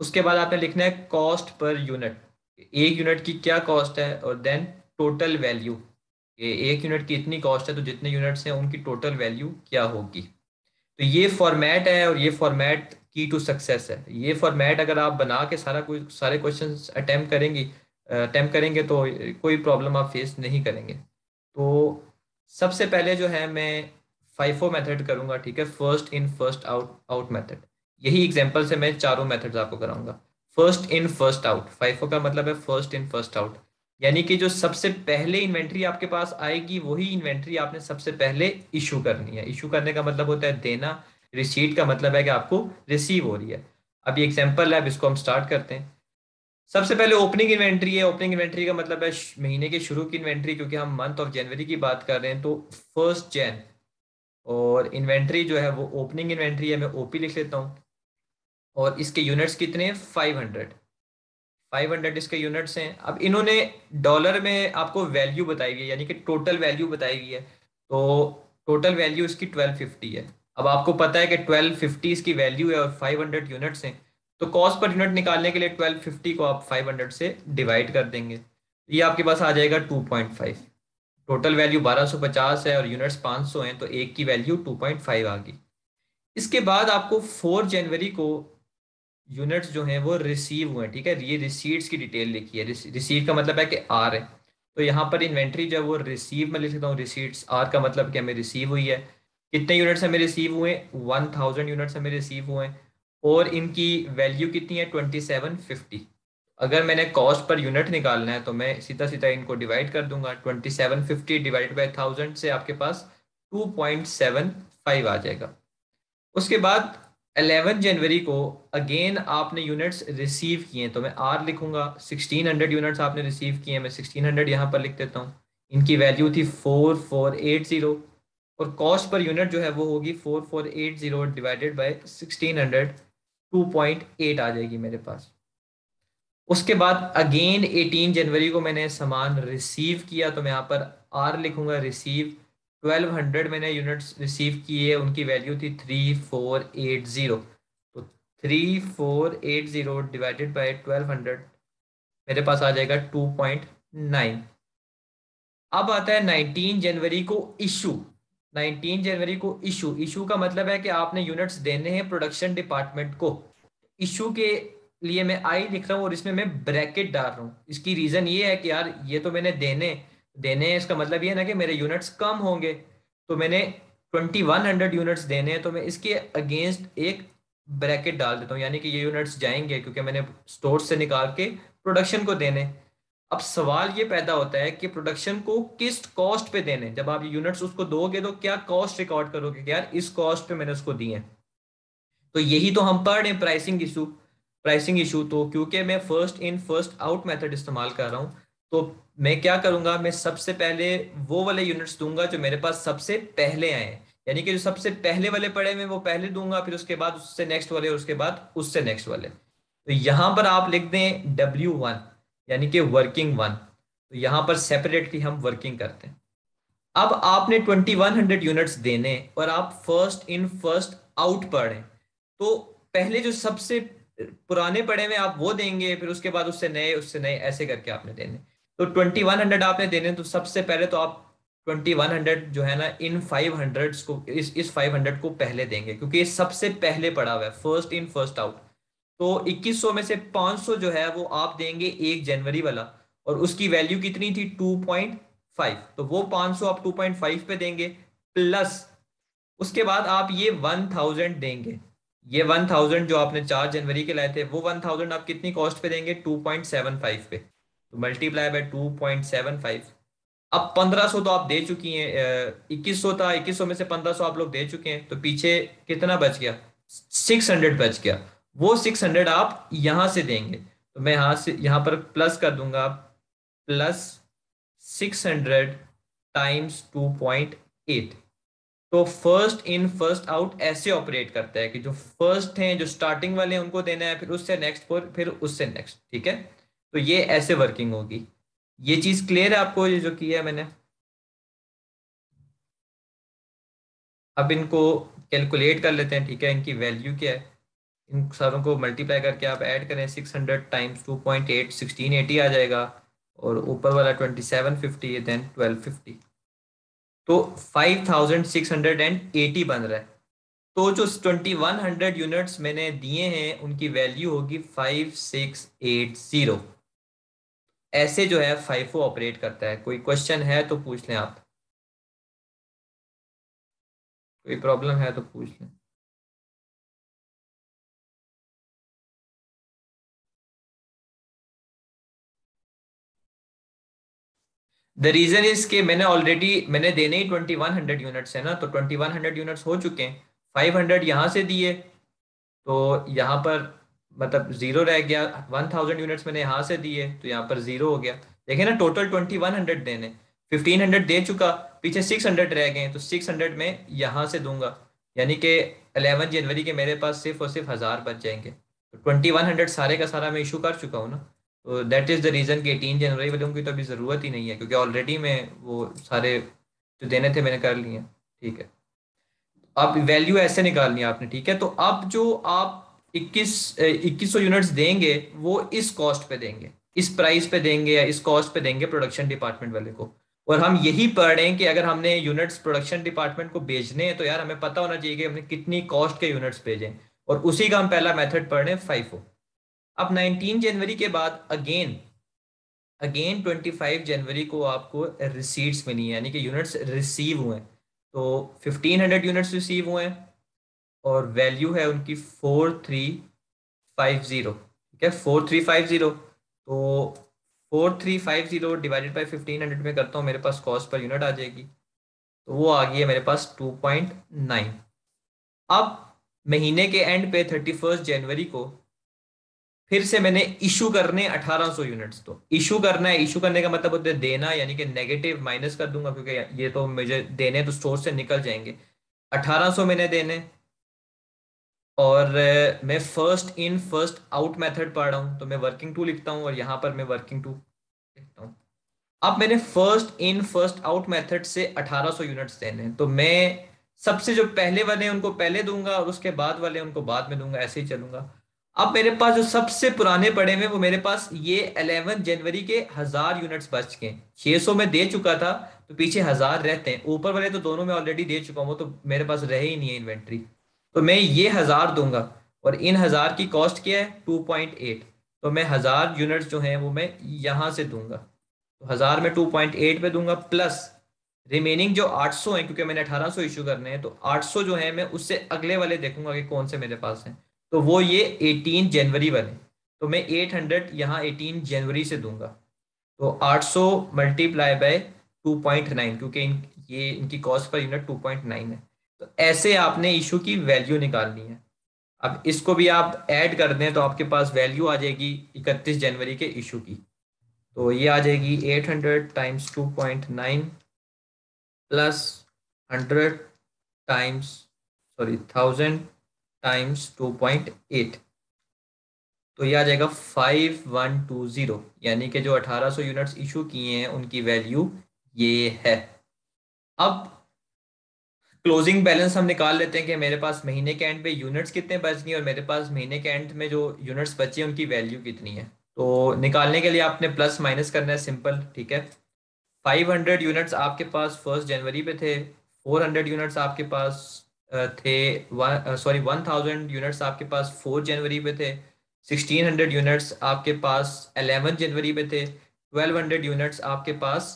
S1: उसके बाद आपने लिखना है कॉस्ट पर यूनिट एक यूनिट की क्या कॉस्ट है? और देन टोटल वैल्यू एक यूनिट की इतनी कॉस्ट है तो जितने यूनिट्स हैं, उनकी टोटल वैल्यू क्या होगी? तो ये फॉर्मेट है और ये फॉर्मेट की टू सक्सेस है। ये फॉर्मेट अगर आप बना के सारा कोई, सारे क्वेश्चन अटैम्प्ट करेंगी अटैम्प्ट करेंगे तो कोई प्रॉब्लम आप फेस नहीं करेंगे। तो सबसे पहले जो है, मैं फाइफो मेथड करूँगा, ठीक है? First in first out out method यही एग्जांपल से मैं चारों मेथड्स आपको कराऊँगा। First in first out FIFO का मतलब है फ़र्स्ट इन फ़र्स्ट आउट यानी कि जो सबसे पहले इन्वेंट्री आपके पास आएगी, वही इन्वेंट्री आपने सबसे पहले इशू करनी है। इशू करने का मतलब होता है देना। रिसीट का मतलब है कि आपको रिसीव हो रही है। अब ये एग्ज़ाम्पल है, अब इसको हम स्टार्ट करते हैं। सबसे पहले ओपनिंग इन्वेंट्री है। ओपनिंग इन्वेंट्री का मतलब है महीने के शुरू की इन्वेंट्री क्योंकि हम मंथ ऑफ़ जनवरी की बात कर रहे हैं तो फ़र्स्ट जैन और इन्वेंट्री जो है, वो ओपनिंग इन्वेंट्री है, मैं ओपी लिख लेता हूँ। और इसके यूनिट्स कितने फाइव हंड्रेड। फाइव हंड्रेड इसके यूनिट्स हैं। अब इन्होंने डॉलर में आपको वैल्यू बताई गई है, यानी कि टोटल वैल्यू बताई गई है। तो टोटल वैल्यू इसकी ट्वेल्व फिफ्टी है। अब आपको पता है कि ट्वेल्व फिफ्टी इसकी वैल्यू है और फाइव हंड्रेड यूनिट्स हैं। तो कॉस्ट पर यूनिट निकालने के लिए ट्वेल्व फिफ्टी को आप फाइव हंड्रेड से डिवाइड कर देंगे। ये आपके पास आ जाएगा two point five. Total value बारह सौ पचास है और यूनिट्स पाँच सौ हैं तो एक की वैल्यू टू पॉइंट फाइव आ गई। इसके बाद आपको फोर जनवरी को यूनिट्स जो हैं वो रिसीव हुए ठीक है? ये रिसीट्स की डिटेल लिखी है। रिसीव का मतलब है कि आर है। तो यहाँ पर इन्वेंट्री जो है वो रिसीव में लिख सकता हूँ रिसीट्स आर का मतलब कि हमें रिसीव हुई है। कितने यूनिट्स हमें रिसीव हुए वन थाउज़ेंड यूनिट्स हमें रिसीव हुए और इनकी वैल्यू कितनी है? ट्वेंटी सेवन फिफ्टी अगर मैंने कॉस्ट पर यूनिट निकालना है तो मैं सीधा सीधा इनको डिवाइड कर दूँगा। Twenty seven fifty divide by thousand से आपके पास टू पॉइंट सेवन फाइव आ जाएगा। उसके बाद 11 जनवरी को अगेन आपने यूनिट्स रिसीव किए तो मैं आर लिखूँगा। 1600 यूनिट्स आपने रिसीव किए मैं 1600 यहाँ पर लिख देता हूँ। इनकी वैल्यू थी 4480 और कॉस्ट पर यूनिट जो है वो होगी 4480 डिवाइडेड बाय 1600 2.8 आ जाएगी मेरे पास। उसके बाद अगेन 18 जनवरी को मैंने सामान रिसीव किया तो मैं यहाँ पर आर लिखूँगा रिसीव ट्वेल्व हंड्रेड मैंने यूनिट्स रिसीव किए, उनकी वैल्यू थी थ्री फोर एट ज़ीरो तो three four eight zero divided by twelve hundred मेरे पास आ जाएगा टू पॉइंट नाइन अब आता है नाइनटीन जनवरी को इशू नाइनटीन जनवरी को इशू इशू का मतलब है कि आपने यूनिट्स देने हैं प्रोडक्शन डिपार्टमेंट को. इशू के लिए मैं आई लिख रहा हूँ और इसमें मैं ब्रैकेट डाल रहा हूँ। इसकी रीज़न ये है कि यार, ये तो मैंने देने देने हैं, इसका मतलब ये है ना कि मेरे यूनिट्स कम होंगे। तो मैंने ट्वेंटी वन हंड्रेड यूनिट्स देने हैं तो मैं इसके अगेंस्ट एक ब्रैकेट डाल देता हूँ। यानी कि ये यूनिट्स जाएँगे क्योंकि मैंने स्टोर से निकाल के प्रोडक्शन को देने अब सवाल ये पैदा होता है कि प्रोडक्शन को किस कॉस्ट पे देने जब आप यूनिट्स उसको दोगे तो क्या कॉस्ट रिकॉर्ड करोगे यार, इस कॉस्ट पे मैंने उसको दिए तो यही तो हम पढ़ रहे हैं प्राइसिंग इशू प्राइसिंग इशू तो क्योंकि मैं first in first out method इस्तेमाल कर रहा हूँ तो मैं क्या करूँगा? मैं सबसे पहले वो वाले यूनिट्स दूँगा जो मेरे पास सबसे पहले आए यानी कि जो सबसे पहले वाले पड़े हुए, वो पहले दूँगा, फिर उसके बाद उससे नेक्स्ट वाले, और उसके बाद उससे नेक्स्ट वाले। तो यहाँ पर आप लिख दें डब्ल्यू वन यानी कि वर्किंग वन तो यहाँ पर सेपरेटली हम वर्किंग करते हैं। अब आपने ट्वेंटी वन हंड्रेड यूनिट्स देने, और आप फ़र्स्ट इन फ़र्स्ट आउट पढ़े तो पहले जो सबसे पुराने पड़े हुए आप वो देंगे, फिर उसके बाद उससे नए उससे नए, ऐसे करके आपने देने। तो ट्वेंटी वन हंड्रेड आपने देने तो सबसे पहले तो आप ट्वेंटी वन हंड्रेड जो है ना, इन फाइव हंड्रेड को, इस इस फाइव हंड्रेड को पहले देंगे, क्योंकि ये सबसे पहले पड़ा हुआ है फ़र्स्ट इन फ़र्स्ट आउट तो इक्कीस सौ में से पाँच सौ जो है, वो आप देंगे एक जनवरी वाला, और उसकी वैल्यू कितनी थी? टू पॉइंट फाइव तो वो पाँच सौ आप टू पॉइंट फाइव पे देंगे प्लस उसके बाद आप ये वन थाउज़ेंड देंगे। ये वन थाउज़ेंड जो आपने चार जनवरी के लाए थे, वो वन थाउज़ेंड आप कितनी कॉस्ट पे देंगे? टू पॉइंट सेवन फाइव पे। तो multiply by two point seven five अब पंद्रह सौ तो आप दे चुकी हैं इक्कीस सौ था, इक्कीस सौ में से पंद्रह सौ आप लोग दे चुके हैं तो पीछे कितना बच गया? सिक्स हंड्रेड बच गया। वो सिक्स हंड्रेड आप यहाँ से देंगे। तो मैं यहाँ से, यहाँ पर प्लस कर दूँगा। Plus six hundred times two point eight तो फ़र्स्ट इन फ़र्स्ट आउट ऐसे ऑपरेट करता है कि जो फ़र्स्ट हैं, जो स्टार्टिंग वाले हैं, उनको देना है, फिर उससे नेक्स्ट फोर, फिर उससे नेक्स्ट ठीक है? तो ये ऐसे वर्किंग होगी। ये चीज़ क्लियर है आपको, ये जो किया है मैंने? अब इनको कैलकुलेट कर लेते हैं, ठीक है? इनकी वैल्यू क्या है? इन सारों को मल्टीप्लाई करके आप ऐड करें six hundred times two point eight sixteen eighty आ जाएगा। और ऊपर वाला twenty seven fifty then twelve fifty तो five thousand six hundred and eighty बन रहा है। तो जो ट्वेंटी वन हंड्रेड यूनिट्स मैंने दिए हैं, उनकी वैल्यू होगी फाइव सिक्स एट ज़ीरो ऐसे जो है फाइफो ऑपरेट करता है। कोई क्वेश्चन है तो पूछ लें आप। कोई प्रॉब्लम है तो पूछ लें। द रीजन इज़ के मैंने ऑलरेडी मैंने देने ही ट्वेंटी वन हंड्रेड यूनिट्स है ना तो ट्वेंटी वन हंड्रेड यूनिट्स हो चुके हैं। फाइव हंड्रेड यहाँ से दिए तो यहाँ पर मतलब ज़ीरो रह गया। वन थाउज़ेंड यूनिट्स मैंने यहाँ से दिए तो यहाँ पर ज़ीरो हो गया। देखे ना टोटल ट्वेंटी वन हंड्रेड देने। फिफ्टीन हंड्रेड दे चुका, पीछे सिक्स हंड्रेड रह गए तो सिक्स हंड्रेड में यहाँ से दूँगा। यानी कि अलेवन जनवरी के मेरे पास सिर्फ़ और सिर्फ़ हज़ार बच जाएँगे। ट्वेंटी वन हंड्रेड सारे का सारा मैं इशू कर चुका हूँ ना। तो दैट इज़ द रीज़न कि एटीन जनवरी वालों की तो अभी ज़रूरत ही नहीं है, क्योंकि ऑलरेडी मैं वो सारे जो देने थे मैंने कर लिए ठीक है। अब वैल्यू ऐसे निकालनी है आपने, ठीक है। तो अब जो आप इक्कीस इक्कीस सौ यूनिट्स देंगे, वो इस कॉस्ट पे देंगे, इस प्राइस पे देंगे या इस कॉस्ट पे देंगे प्रोडक्शन डिपार्टमेंट वाले को। और हम यही पढ़ रहे हैं कि अगर हमने यूनिट्स प्रोडक्शन डिपार्टमेंट को भेजने हैं तो यार हमें पता होना चाहिए कि हमने कितनी कॉस्ट के यूनिट्स भेजें और उसी का हम पहला मेथड पढ़ रहे हैं फाइफो अब 19 जनवरी के बाद अगेन अगेन 25 जनवरी को आपको रिसीट्स मिली है, यानी कि यूनिट्स रिसीव हुए तो 1500 यूनिट्स रिसीव हुए हैं और वैल्यू है उनकी फोर थ्री फाइव ज़ीरो ठीक है? फोर थ्री फाइव ज़ीरो तो four three five zero divided by fifteen hundred में करता हूँ, मेरे पास कॉस्ट पर यूनिट आ जाएगी। तो वो आ गई है मेरे पास टू पॉइंट नाइन अब महीने के एंड पे थर्टी फ़र्स्ट जनवरी को फिर से मैंने इशू करने 1800 यूनिट्स तो। इशू करना है इशू करने का मतलब होता है देना, यानी कि नेगेटिव माइनस कर दूँगा, क्योंकि ये तो मुझे देने तो स्टोर से निकल जाएँगे। 1800 मैंने देने और मैं first in first out method पढ़ रहा हूँ तो मैं वर्किंग टू लिखता हूँ, और यहाँ पर मैं वर्किंग टू लिखता हूँ। अब मैंने first in first out method से 1800 यूनिट्स देने तो मैं सबसे जो पहले वाले उनको पहले दूँगा, और उसके बाद वाले उनको बाद में दूँगा, ऐसे ही चलूँगा। अब मेरे पास जो सबसे पुराने पड़े हुए वो मेरे पास ये 11 जनवरी के हज़ार यूनिट्स बच गए। 600 में दे चुका था तो पीछे हज़ार रहते हैं। ऊपर वाले तो दोनों में ऑलरेडी दे चुका हूँ तो मेरे पास रहे ही नहीं है इन्वेंट्री तो मैं ये हज़ार दूँगा, और इन हज़ार की कॉस्ट क्या है? Two point eight. तो मैं हज़ार यूनिट्स जो हैं, वो मैं यहाँ से दूँगा। तो हज़ार में टू पॉइंट एट पे दूँगा प्लस रिमेनिंग जो 800 हैं, क्योंकि मैंने 1800 इशू करने हैं तो 800 जो है, मैं उससे अगले वाले देखूँगा कि कौन से मेरे पास हैं। तो वो ये 18 जनवरी वाले। तो मैं 800 हंड्रेड यहाँ 18 जनवरी से दूँगा। तो 800 सौ मल्टीप्लाई बाय टू क्योंकि इन, ये इनकी कॉस्ट पर यूनिट 2.9 है। तो ऐसे आपने इशू की वैल्यू निकालनी है। अब इसको भी आप ऐड कर दें तो आपके पास वैल्यू आ जाएगी इकतीस जनवरी के इशू की। तो ये आ जाएगी 800 hundred times 2.9 plus 100 times sorry thousand times 2.8 तो ये आ जाएगा 5120 यानी कि जो 1800 यूनिट्स इशू किए हैं, उनकी वैल्यू ये है। अब क्लोजिंग बैलेंस हम निकाल लेते हैं कि मेरे पास महीने के एंड पे यूनिट्स कितने बच गए और मेरे पास महीने के एंड में जो यूनिट्स बचे उनकी वैल्यू कितनी है। तो निकालने के लिए आपने प्लस माइनस करना है सिंपल ठीक है? 500 यूनिट्स आपके पास फ़र्स्ट जनवरी पे थे 400 यूनिट्स आपके पास थे सॉरी 1000 यूनिट्स आपके पास फोर जनवरी पे थे 1600 यूनिट्स आपके पास 11 जनवरी पे थे 1200 यूनिट्स आपके पास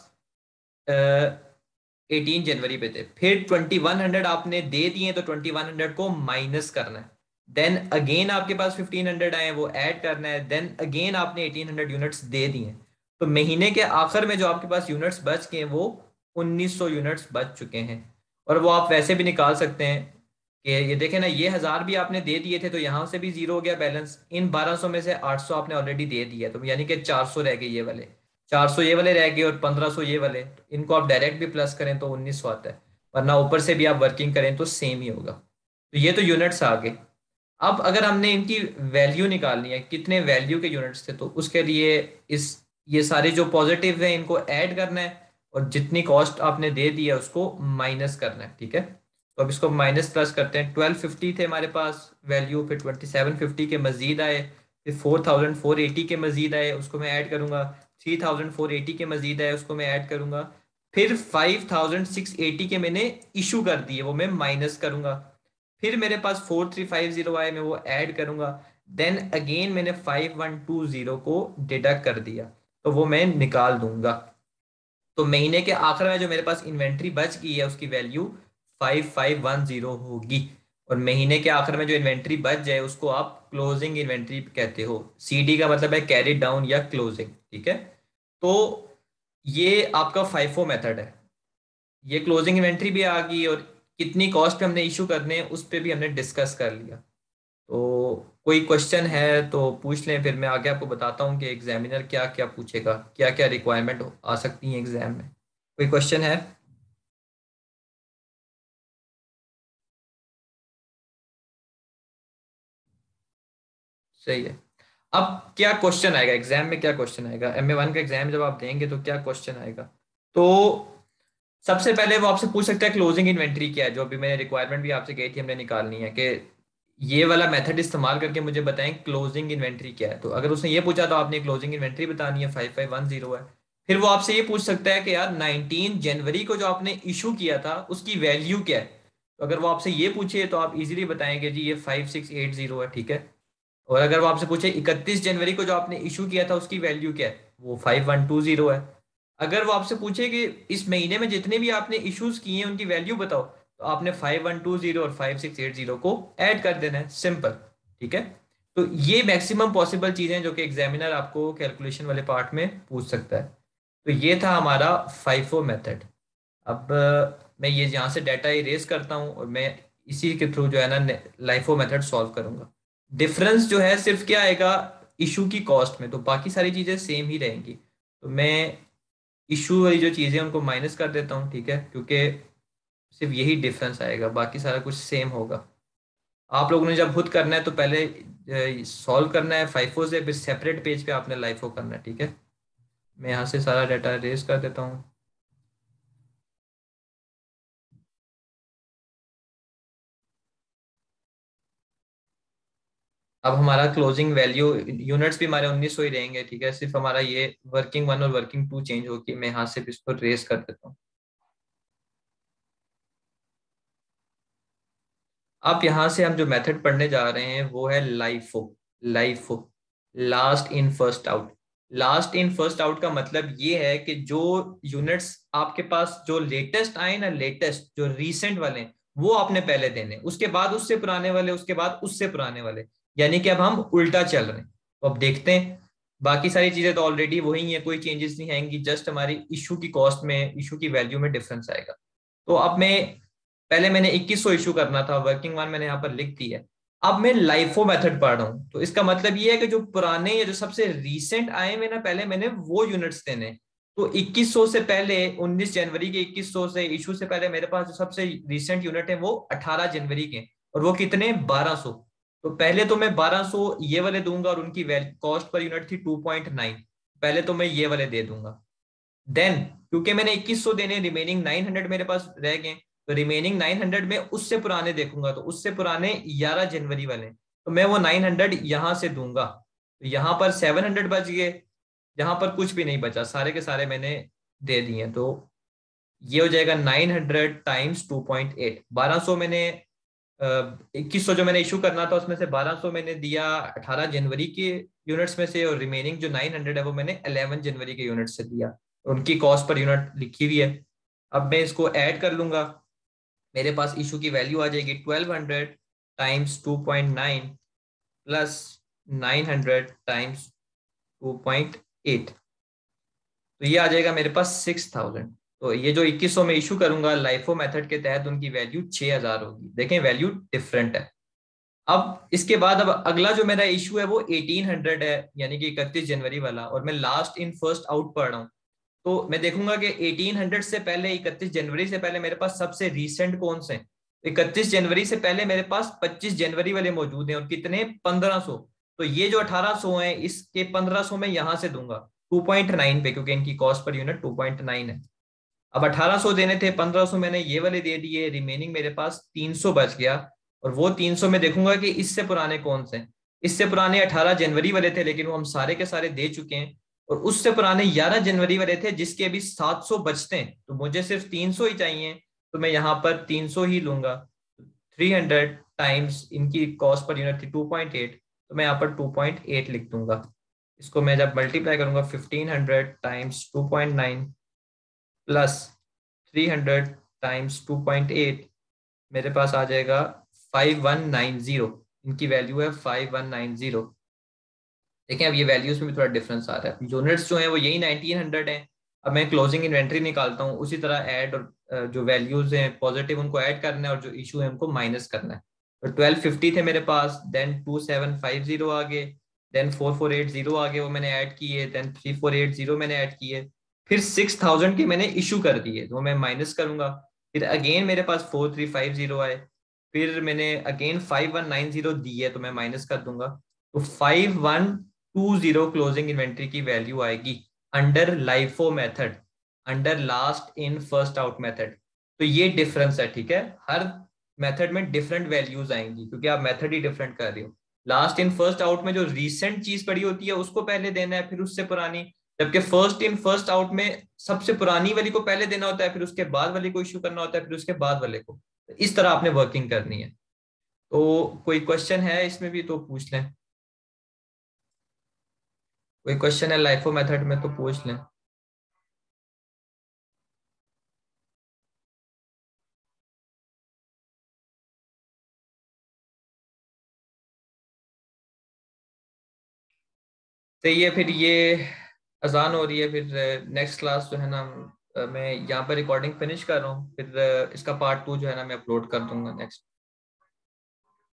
S1: 18 जनवरी पे थे। फिर 2100 आपने दे दिए तो 2100 को माइनस करना है। देन अगेन आपके पास 1500 आए, वो ऐड करना है। देन अगेन आपने 1800 यूनिट्स दे दिए। तो महीने के आखिर में जो आपके पास यूनिट्स बच गए, वो 1900 यूनिट्स बच चुके हैं। और वो आप वैसे भी निकाल सकते हैं कि ये देखें ना, ये हज़ार भी आपने दे दिए थे तो यहाँ से भी ज़ीरो हो गया बैलेंस। इन 1200 में से 800 आपने ऑलरेडी दे दिया तो यानी कि 400 रह गए ये वाले। चार सौ ये वाले रह गए और पंद्रह सौ ये वाले। इनको आप डायरेक्ट भी प्लस करें तो उन्नीस सौ आता है, वरना ऊपर से भी आप वर्किंग करें तो सेम ही होगा। तो ये तो यूनिट्स आ गए। अब अगर हमने इनकी वैल्यू निकालनी है, कितने वैल्यू के यूनिट्स थे तो उसके लिए इस, ये सारे जो पॉजिटिव हैं, इनको ऐड करना है। और जितनी कॉस्ट आपने दे दी है उसको माइनस करना है, ठीक है? तो अब इसको माइनस प्लस करते हैं। ट्वेल्व फिफ्टी थे हमारे पास वैल्यू फिर ट्वेंटी सेवन फिफ्टी के मजीद आए, फिर फोर थाउज़ेंड फोर एटी के मजीद आए, उसको मैं ऐड करूँगा। थ्री थाउज़ेंड फोर एटी के मजीद आए, उसको मैं ऐड करूँगा। फिर फाइव थाउज़ेंड सिक्स एटी के मैंने इशू कर दिए, वो मैं माइनस करूँगा। फिर मेरे पास फोर थ्री फाइव ज़ीरो आए, मैं वो ऐड करूँगा। देन अगेन मैंने फाइव वन टू ज़ीरो को डिडक्ट कर दिया तो वो मैं निकाल दूँगा। तो महीने के आखिर में जो मेरे पास इन्वेंट्री बच गई है, उसकी value five five one zero होगी। और महीने के आखिर में जो इन्वेंट्री बच जाए, उसको आप क्लोजिंग इन्वेंट्री कहते हो। सी डी का मतलब है कैरी डाउन या क्लोजिंग ठीक है? तो ये आपका फाइफो मेथड है। ये क्लोजिंग इन्वेंट्री भी आ गई और कितनी कॉस्ट पे हमने इशू करने उस पर भी हमने डिस्कस कर लिया। कोई क्वेश्चन है तो पूछ लें, फिर मैं आगे आपको बताता हूँ कि एग्जामिनर क्या क्या पूछेगा, क्या क्या रिक्वायरमेंट आ सकती है एग्ज़ाम में। कोई क्वेश्चन है? सही है। अब क्या क्वेश्चन आएगा? एग्ज़ाम में क्या क्वेश्चन आएगा? एम ए वन का एग्ज़ाम जब आप देंगे तो क्या क्वेश्चन आएगा? तो सबसे पहले वो आपसे पूछ सकता है क्लोजिंग इन्वेंट्री क्या है, जो अभी मैंने रिक्वायरमेंट भी आपसे कही थी, हमने निकालनी है कि ये वाला मेथड इस्तेमाल करके मुझे बताएँ क्लोजिंग इन्वेंट्री क्या है। तो अगर उसने ये पूछा तो आपने क्लोजिंग इन्वेंट्री बतानी है फाइव फाइव वन ज़ीरो है। फिर वो आपसे ये पूछ सकता है कि यार नाइनटीन जनवरी को जो आपने इशू किया था, उसकी वैल्यू क्या है? तो अगर वो आपसे ये पूछे तो आप इजीली बताएँगे, जी, ये फाइव सिक्स एट ज़ीरो है, ठीक है? और अगर वो आपसे पूछे, इकतीस जनवरी को जो आपने इशू किया था, उसकी वैल्यू क्या है? वो फाइव वन टू ज़ीरो है। अगर वो आपसे पूछे कि इस महीने में जितने भी आपने इशूज किए हैं, उनकी वैल्यू बताओ तो आपने फाइव वन टू ज़ीरो और फाइव सिक्स एट ज़ीरो को ऐड कर देना है सिंपल ठीक है? तो ये मैक्सिमम पॉसिबल चीज़ें जो कि एग्जामिनर आपको कैलकुलेशन वाले पार्ट में पूछ सकता है। तो ये था हमारा फाइफो मेथड अब मैं ये यहाँ से डाटा इरेज करता हूँ और मैं इसी के थ्रू जो है ना लाइफो मेथड सॉल्व करूँगा। डिफरेंस जो है सिर्फ़ क्या आएगा? इशू की कॉस्ट में तो बाकी सारी चीज़ें सेम ही रहेंगी। तो मैं इशू वाली जो चीज़ें उनको माइनस कर देता हूँ, ठीक है? क्योंकि सिर्फ़ यही डिफरेंस आएगा, बाकी सारा कुछ सेम होगा। आप लोगों ने जब खुद करना है तो पहले सॉल्व करना है फाइफो से, फिर सेपरेट पेज पे आपने लाइफो करना है, ठीक है? मैं यहाँ से सारा डाटा रेज कर देता हूँ। अब हमारा क्लोजिंग वैल्यू यूनिट्स भी हमारे उन्नीस सौ ही रहेंगे, ठीक है? सिर्फ़ हमारा ये वर्किंग वन और वर्किंग टू चेंज होगी मैं यहाँ से इसको रेस कर देता हूँ। अब यहाँ से हम जो मेथड पढ़ने जा रहे हैं, वो है LIFO LIFO last in first out last in first out का मतलब ये है कि जो यूनिट्स आपके पास जो लेटेस्ट आए ना लेटेस्ट जो रीसेंट वाले, वो आपने पहले देने। उसके बाद उससे पुराने वाले, उसके बाद उससे पुराने वाले। यानी कि अब हम उल्टा चल रहे हैं। तो अब देखते हैं। बाकी सारी चीज़ें तो ऑलरेडी वही है, कोई चेंजेस नहीं आएँगी जस्ट हमारी इशू की कॉस्ट में इशू की वैल्यू में डिफरेंस आएगा। तो अब मैं पहले मैंने 2100 इशू करना था वर्किंग वन मैंने यहाँ पर लिख दी है। अब मैं लाइफो मेथड पढ़ रहा हूँ। तो इसका मतलब ये है कि जो पुराने या जो सबसे रिसेंट आए हुए ना, पहले मैंने वो यूनिट्स देने। तो 2100 से पहले 19 जनवरी के 2100 से इशू से पहले मेरे पास जो सबसे रिसेंट यूनिट है वो 18 जनवरी के, और वो कितने? 1200 तो पहले तो मैं 1200 ये वाले दूँगा और उनकी कॉस्ट पर यूनिट थी 2.9 पहले तो मैं ये वाले दे दूँगा। देन क्योंकि मैंने 2100 देने रिमेनिंग 900 मेरे पास रह गए तो रिमेनिंग 900 में उससे पुराने देखूँगा तो उससे पुराने 11 जनवरी वाले। तो मैं वो 900 यहाँ से दूँगा। तो यहाँ पर 700 बच गए। यहाँ पर कुछ भी नहीं बचा। सारे के सारे मैंने दे दिए तो ये हो जाएगा 900 टाइम्स 2.8 1200 मैंने इक्कीस जो मैंने इशू करना था, उसमें से बारह सौ मैंने दिया अठारह जनवरी के यूनिट्स में से, और रिमेनिंग जो नाइन हंड्रेड है, वो मैंने अलेवन जनवरी के यूनिट से दिया। उनकी कॉस्ट पर यूनिट लिखी हुई है। अब मैं इसको ऐड कर लूँगा। मेरे पास इशू की वैल्यू आ जाएगी twelve hundred times two point nine plus nine hundred times two point eight तो ये आ जाएगा मेरे पास सिक्स थाउज़ेंड तो ये जो 2100 में इशू करूँगा लाइफो मेथड के तहत उनकी वैल्यू 6000 होगी। देखें वैल्यू डिफरेंट है। अब इसके बाद, अब अगला जो मेरा इशू है वो 1800 है, यानी कि इकतीस जनवरी वाला, और मैं लास्ट इन फ़र्स्ट आउट पढ़ रहा हूँ। तो मैं देखूँगा कि 1800 से पहले, इकतीस जनवरी से पहले मेरे पास सबसे रिसेंट कौन से इकतीस जनवरी से पहले मेरे पास 25 जनवरी वाले मौजूद हैं और कितने? 1500 तो ये जो 1800 है, इसके 1500 में यहाँ से दूँगा 2.9 पे, क्योंकि इनकी कॉस्ट पर यूनिट 2.9 है। अब 1800 देने थे 1500 मैंने ये वाले दे दिए रिमेनिंग मेरे पास 300 बच गया। और वो 300 में देखूँगा कि इससे पुराने कौन से इससे पुराने 18 जनवरी वाले थे, लेकिन वो हम सारे के सारे दे चुके हैं। और उससे पुराने 11 जनवरी वाले थे, जिसके अभी 700 बचते हैं तो मुझे सिर्फ़ 300 ही चाहिए तो मैं यहाँ पर 300 ही लूँगा। 300 टाइम्स इनकी कॉस्ट पर यूनिट थी 2.8 तो मैं यहाँ पर 2.8 लिख दूँगा। इसको मैं जब मल्टीप्लाई करूँगा 1500 टाइम्स 2.9 प्लस 300 टाइम्स 2.8 मेरे पास आ जाएगा 5190 इनकी वैल्यू है 5190 देखें अब ये वैल्यूज़ में भी थोड़ा डिफरेंस आ रहा है। यूनिट्स जो है, वो यही 1900 है। अब मैं क्लोजिंग इन्वेंट्री निकालता हूँ, उसी तरह ऐड और जो वैल्यूज़ हैं पॉजिटिव उनको ऐड करना है और जो इशू है, उनको माइनस करना है। तो ट्वेल्व फिफ्टी थे मेरे पास then two seven five zero आ गए then four four eight zero आ गए, वो मैंने ऐड किए then three four eight zero मैंने ऐड किए। फिर सिक्स थाउज़ेंड के मैंने इशू कर दिए तो मैं माइनस करूँगा। फिर अगेन मेरे पास फोर थ्री फाइव ज़ीरो आए। फिर मैंने again five one nine zero दी है तो मैं माइनस कर दूँगा। तो five one two zero closing inventory की वैल्यू आएगी under LIFO method under last in first out method तो ये डिफरेंस है, ठीक है? हर मेथड में डिफरेंट वैल्यूज़ आएँगी, क्योंकि आप मेथड ही डिफरेंट कर रहे हो। लास्ट इन फ़र्स्ट आउट में जो रिसेंट चीज़ पड़ी होती है, उसको पहले देना है, फिर उससे पुरानी। जबकि फ़र्स्ट इन फ़र्स्ट आउट में सबसे पुरानी वाली को पहले देना होता है, फिर उसके बाद वाले को इश्यू करना होता है, फिर उसके बाद वाले को। इस तरह आपने वर्किंग करनी है। तो कोई क्वेश्चन है इसमें भी तो पूछ लें। कोई क्वेश्चन है? लाइफो मेथड में तो पूछ लें। तो ये फिर ये अजान हो रही है, फिर नेक्स्ट क्लास जो है ना मैं यहाँ पर रिकॉर्डिंग फिनिश कर रहा हूँ, फिर इसका पार्ट टू जो है ना मैं अपलोड कर दूँगा नेक्स्ट